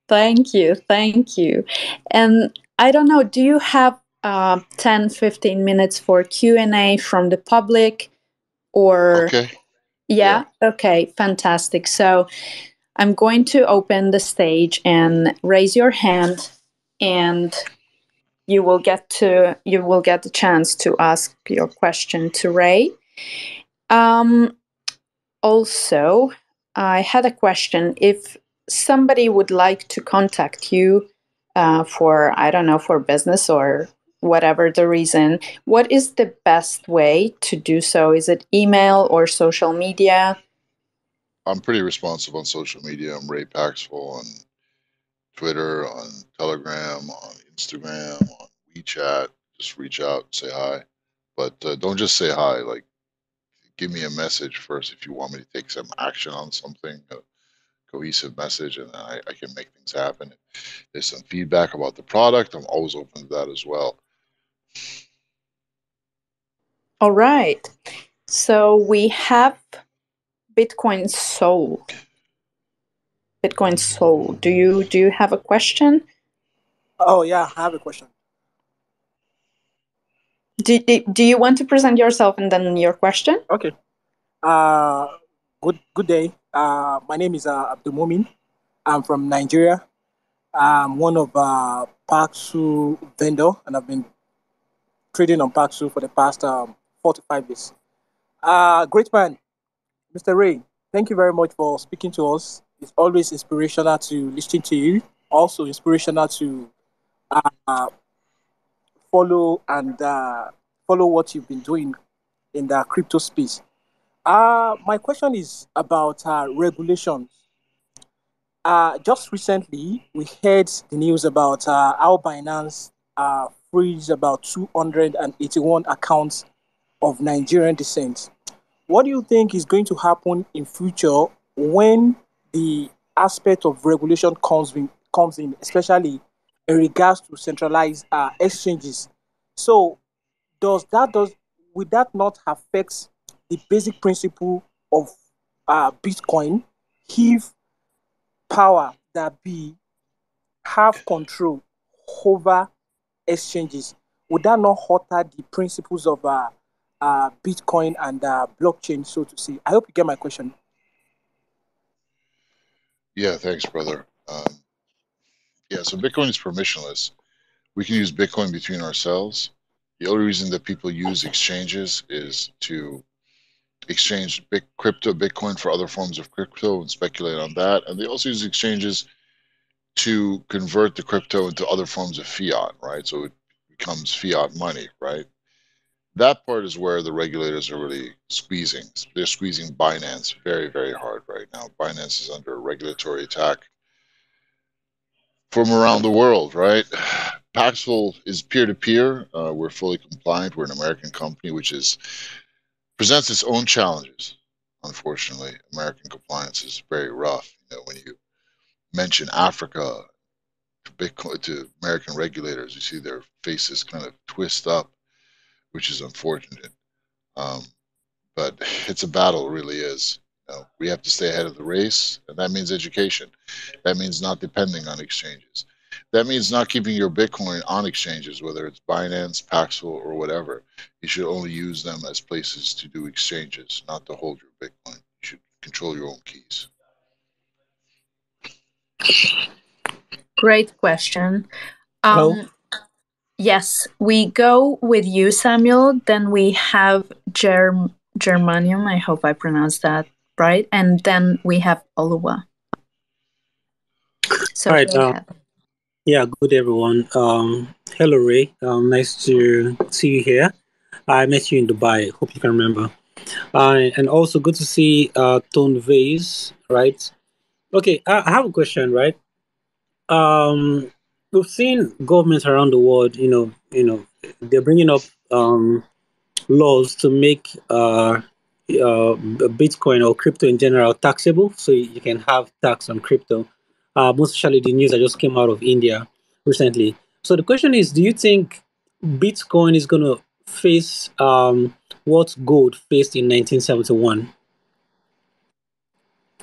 Thank you. Thank you. And I don't know, do you have uh, 10, 15 minutes for Q&A from the public or Okay. yeah? Okay, fantastic. So I'm going to open the stage and raise your hand and you will get to you will get the chance to ask your question to Ray. Um, also, I had a question. If somebody would like to contact you uh, for I don't know for business or whatever the reason, what is the best way to do so? Is it email or social media? I'm pretty responsive on social media. I'm Ray Paxful on Twitter, on Telegram, on Instagram, on WeChat. Just reach out, say hi. But uh, don't just say hi. Like, give me a message first if you want me to take some action on something, a cohesive message, and I, I can make things happen. If there's some feedback about the product, I'm always open to that as well. All right. So we have Bitcoin Soul. Bitcoin Soul. Do you do you have a question? Oh yeah, I have a question. Do, do, do you want to present yourself and then your question? Okay. Uh, good good day. Uh, my name is uh, Abdul Mumin. I'm from Nigeria. I'm one of uh, Paxu vendor, and I've been trading on Paxu for the past um, four to five years. Uh, great man, Mr. Ray. Thank you very much for speaking to us. It's always inspirational to listen to you. Also inspirational to uh, follow and uh, follow what you've been doing in the crypto space. Uh, my question is about uh, regulations. Uh, just recently, we heard the news about uh, how Binance uh, freeze about 281 accounts of Nigerian descent. What do you think is going to happen in future when the aspect of regulation comes in, comes in, especially in regards to centralized uh, exchanges? So, does that does would that not affect the basic principle of uh, Bitcoin if power that be have control over exchanges? Would that not alter the principles of uh, uh, Bitcoin and uh, blockchain, so to say? I hope you get my question. Yeah, thanks, brother. Um, yeah, so Bitcoin is permissionless. We can use Bitcoin between ourselves. The only reason that people use exchanges is to exchange big crypto, Bitcoin for other forms of crypto and speculate on that. And they also use exchanges to convert the crypto into other forms of fiat, right? So it becomes fiat money, right? That part is where the regulators are really squeezing. They're squeezing Binance very, very hard right now. Binance is under a regulatory attack from around the world, right? Paxful is peer to peer. We're fully compliant. We're an American company, which is presents its own challenges. Unfortunately, American compliance is very rough. You know, when you mention Africa to Bitcoin to American regulators, you see their faces kind of twist up, which is unfortunate. Um, but it's a battle, really is. You know, we have to stay ahead of the race, and that means education. That means not depending on exchanges. That means not keeping your Bitcoin on exchanges, whether it's Binance, Paxful, or whatever. You should only use them as places to do exchanges, not to hold your Bitcoin. You should control your own keys. Great question. Hello? Um, yes, we go with you, Samuel. Then we have Germ- Germanium. I hope I pronounced that right. And then we have Oluwa. So All right, ahead. Yeah, good everyone. Um, hello Ray. Um, nice to see you here. I met you in Dubai. Hope you can remember. Uh, and also good to see uh, Tone Vays, right? Okay, I, I have a question, right? Um, we've seen governments around the world, you know, you know, they're bringing up um, laws to make uh, uh, Bitcoin or crypto in general taxable, so you can have tax on crypto. Uh, most especially the news that just came out of India recently. So the question is, do you think Bitcoin is going to face um, what gold faced in 1971?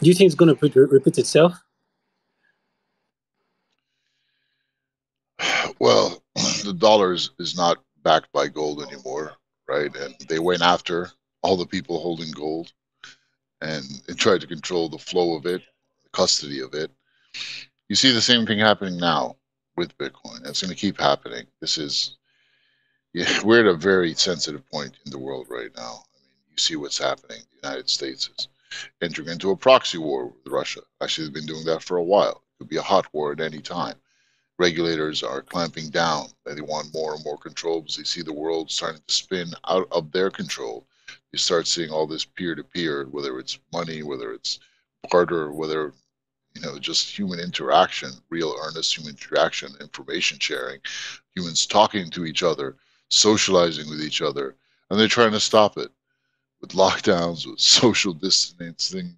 Do you think it's going to repeat, itself? Well, the dollar is not backed by gold anymore, right? And they went after all the people holding gold and, and tried to control the flow of it, the custody of it. You see the same thing happening now with Bitcoin. It's going to keep happening. This is, yeah, we're at a very sensitive point in the world right now. I mean, you see what's happening. The United States is entering into a proxy war with Russia. Actually, they've been doing that for a while. It could be a hot war at any time. Regulators are clamping down. They want more and more control because they see the world starting to spin out of their control. You start seeing all this peer to peer, whether it's money, whether it's barter, whether you know just human interaction, real earnest human interaction, information sharing, humans talking to each other, socializing with each other, and they're trying to stop it with lockdowns, with social distancing.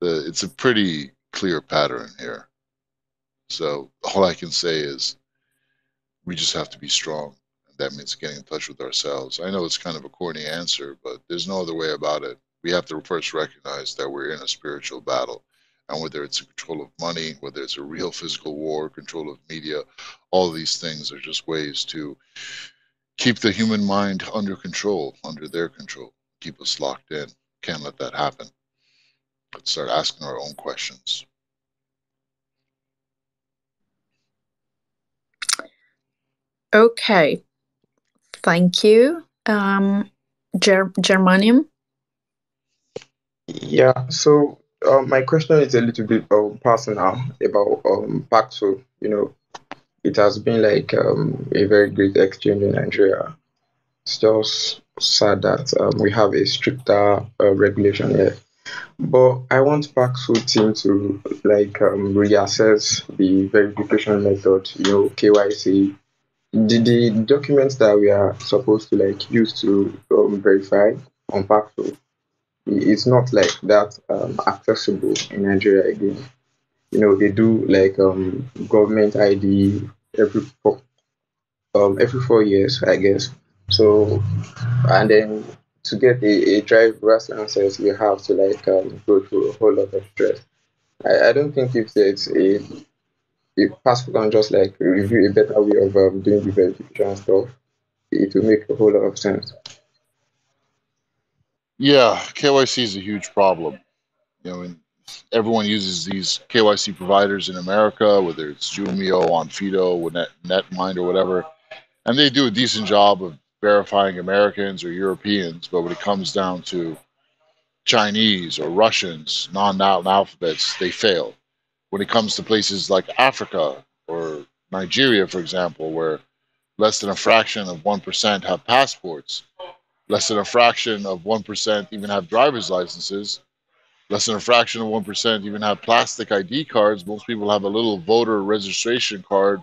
The, it's a pretty clear pattern here. So all I can say is we just have to be strong. That means getting in touch with ourselves. I know it's kind of a corny answer, but there's no other way about it. We have to first recognize that we're in a spiritual battle. And whether it's control of money, whether it's a real physical war, control of media, all these things are just ways to keep the human mind under control, under their control, keep us locked in. Can't let that happen. Let's start asking our own questions. Okay. Thank you. Um, Ger- Germanium. Yeah, so um, my question is a little bit um, personal about um, Paxo. You know, it has been like um, a very great exchange in Nigeria. It's just sad that um, we have a stricter uh, regulation here. But I want Paxo team to like um, reassess the verification method, you know, KYC. The, the documents that we are supposed to like use to um, verify on Paxo it's not like that um, accessible in Nigeria again. You know, they do like um, government ID every four, um, every four years, I guess. So, and then to get a, a driver's license, you have to like um, go through a whole lot of stress. I, I don't think if there's a passport can just like review a better way of um, doing the verification stuff, it will make a whole lot of sense. Yeah, KYC is a huge problem. You know, and everyone uses these KYC providers in America, whether it's Jumio, Onfido, Net, Netmind, or whatever, and they do a decent job of verifying Americans or Europeans. But when it comes down to Chinese or Russians, non-alphabets, they fail. When it comes to places like Africa or Nigeria, for example, where less than a fraction of 1% have passports, less than a fraction of 1% even have driver's licenses, less than a fraction of 1% even have plastic ID cards. Most people have a little voter registration card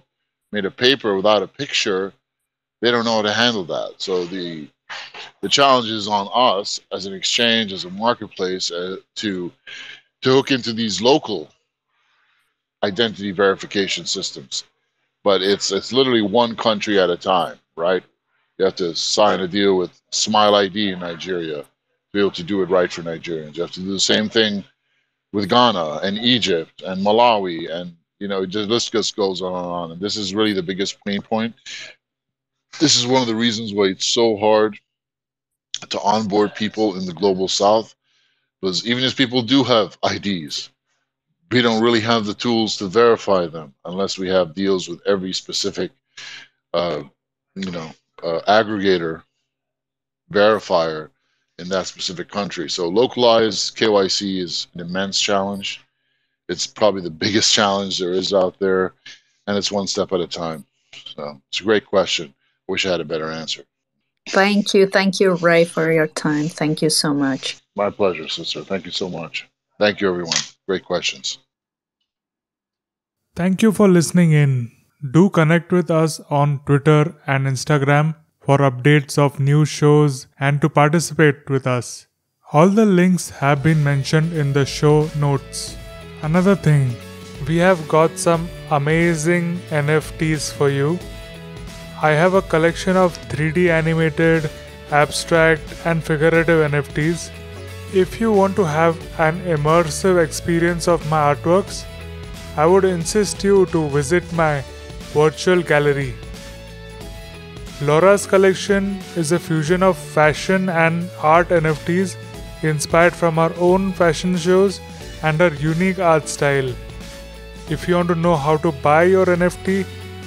made of paper without a picture. They don't know how to handle that. So the the challenge is on us as an exchange, as a marketplace, uh, to to hook into these local identity verification systems. But it's it's literally one country at a time, right? You have to sign a deal with Smile ID in Nigeria to be able to do it right for Nigerians. You have to do the same thing with Ghana and Egypt and Malawi and you know the list just goes on and on. And this is really the biggest pain point. This is one of the reasons why it's so hard to onboard people in the global south because even if people do have IDs, we don't really have the tools to verify them unless we have deals with every specific, uh, you know, uh, aggregator verifier in that specific country. So localized KYC is an immense challenge. It's probably the biggest challenge there is out there, and it's one step at a time. So it's a great question. Wish I had a better answer. Thank you. Thank you, Ray, for your time. Thank you so much. My pleasure, sister. Thank you so much. Thank you, everyone. Great questions. Thank you for listening in. Do connect with us on Twitter and Instagram for updates of new shows and to participate with us. All the links have been mentioned in the show notes. Another thing, we have got some amazing NFTs for you. I have a collection of 3D animated, abstract, and figurative NFTs. If you want to have an immersive experience of my artworks, I would insist you to visit my virtual gallery. Laura's collection is a fusion of fashion and art NFTs inspired from her own fashion shows and her unique art style. If you want to know how to buy your NFT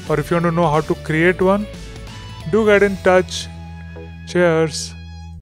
or if you want to know how to create one, do get in touch. Cheers.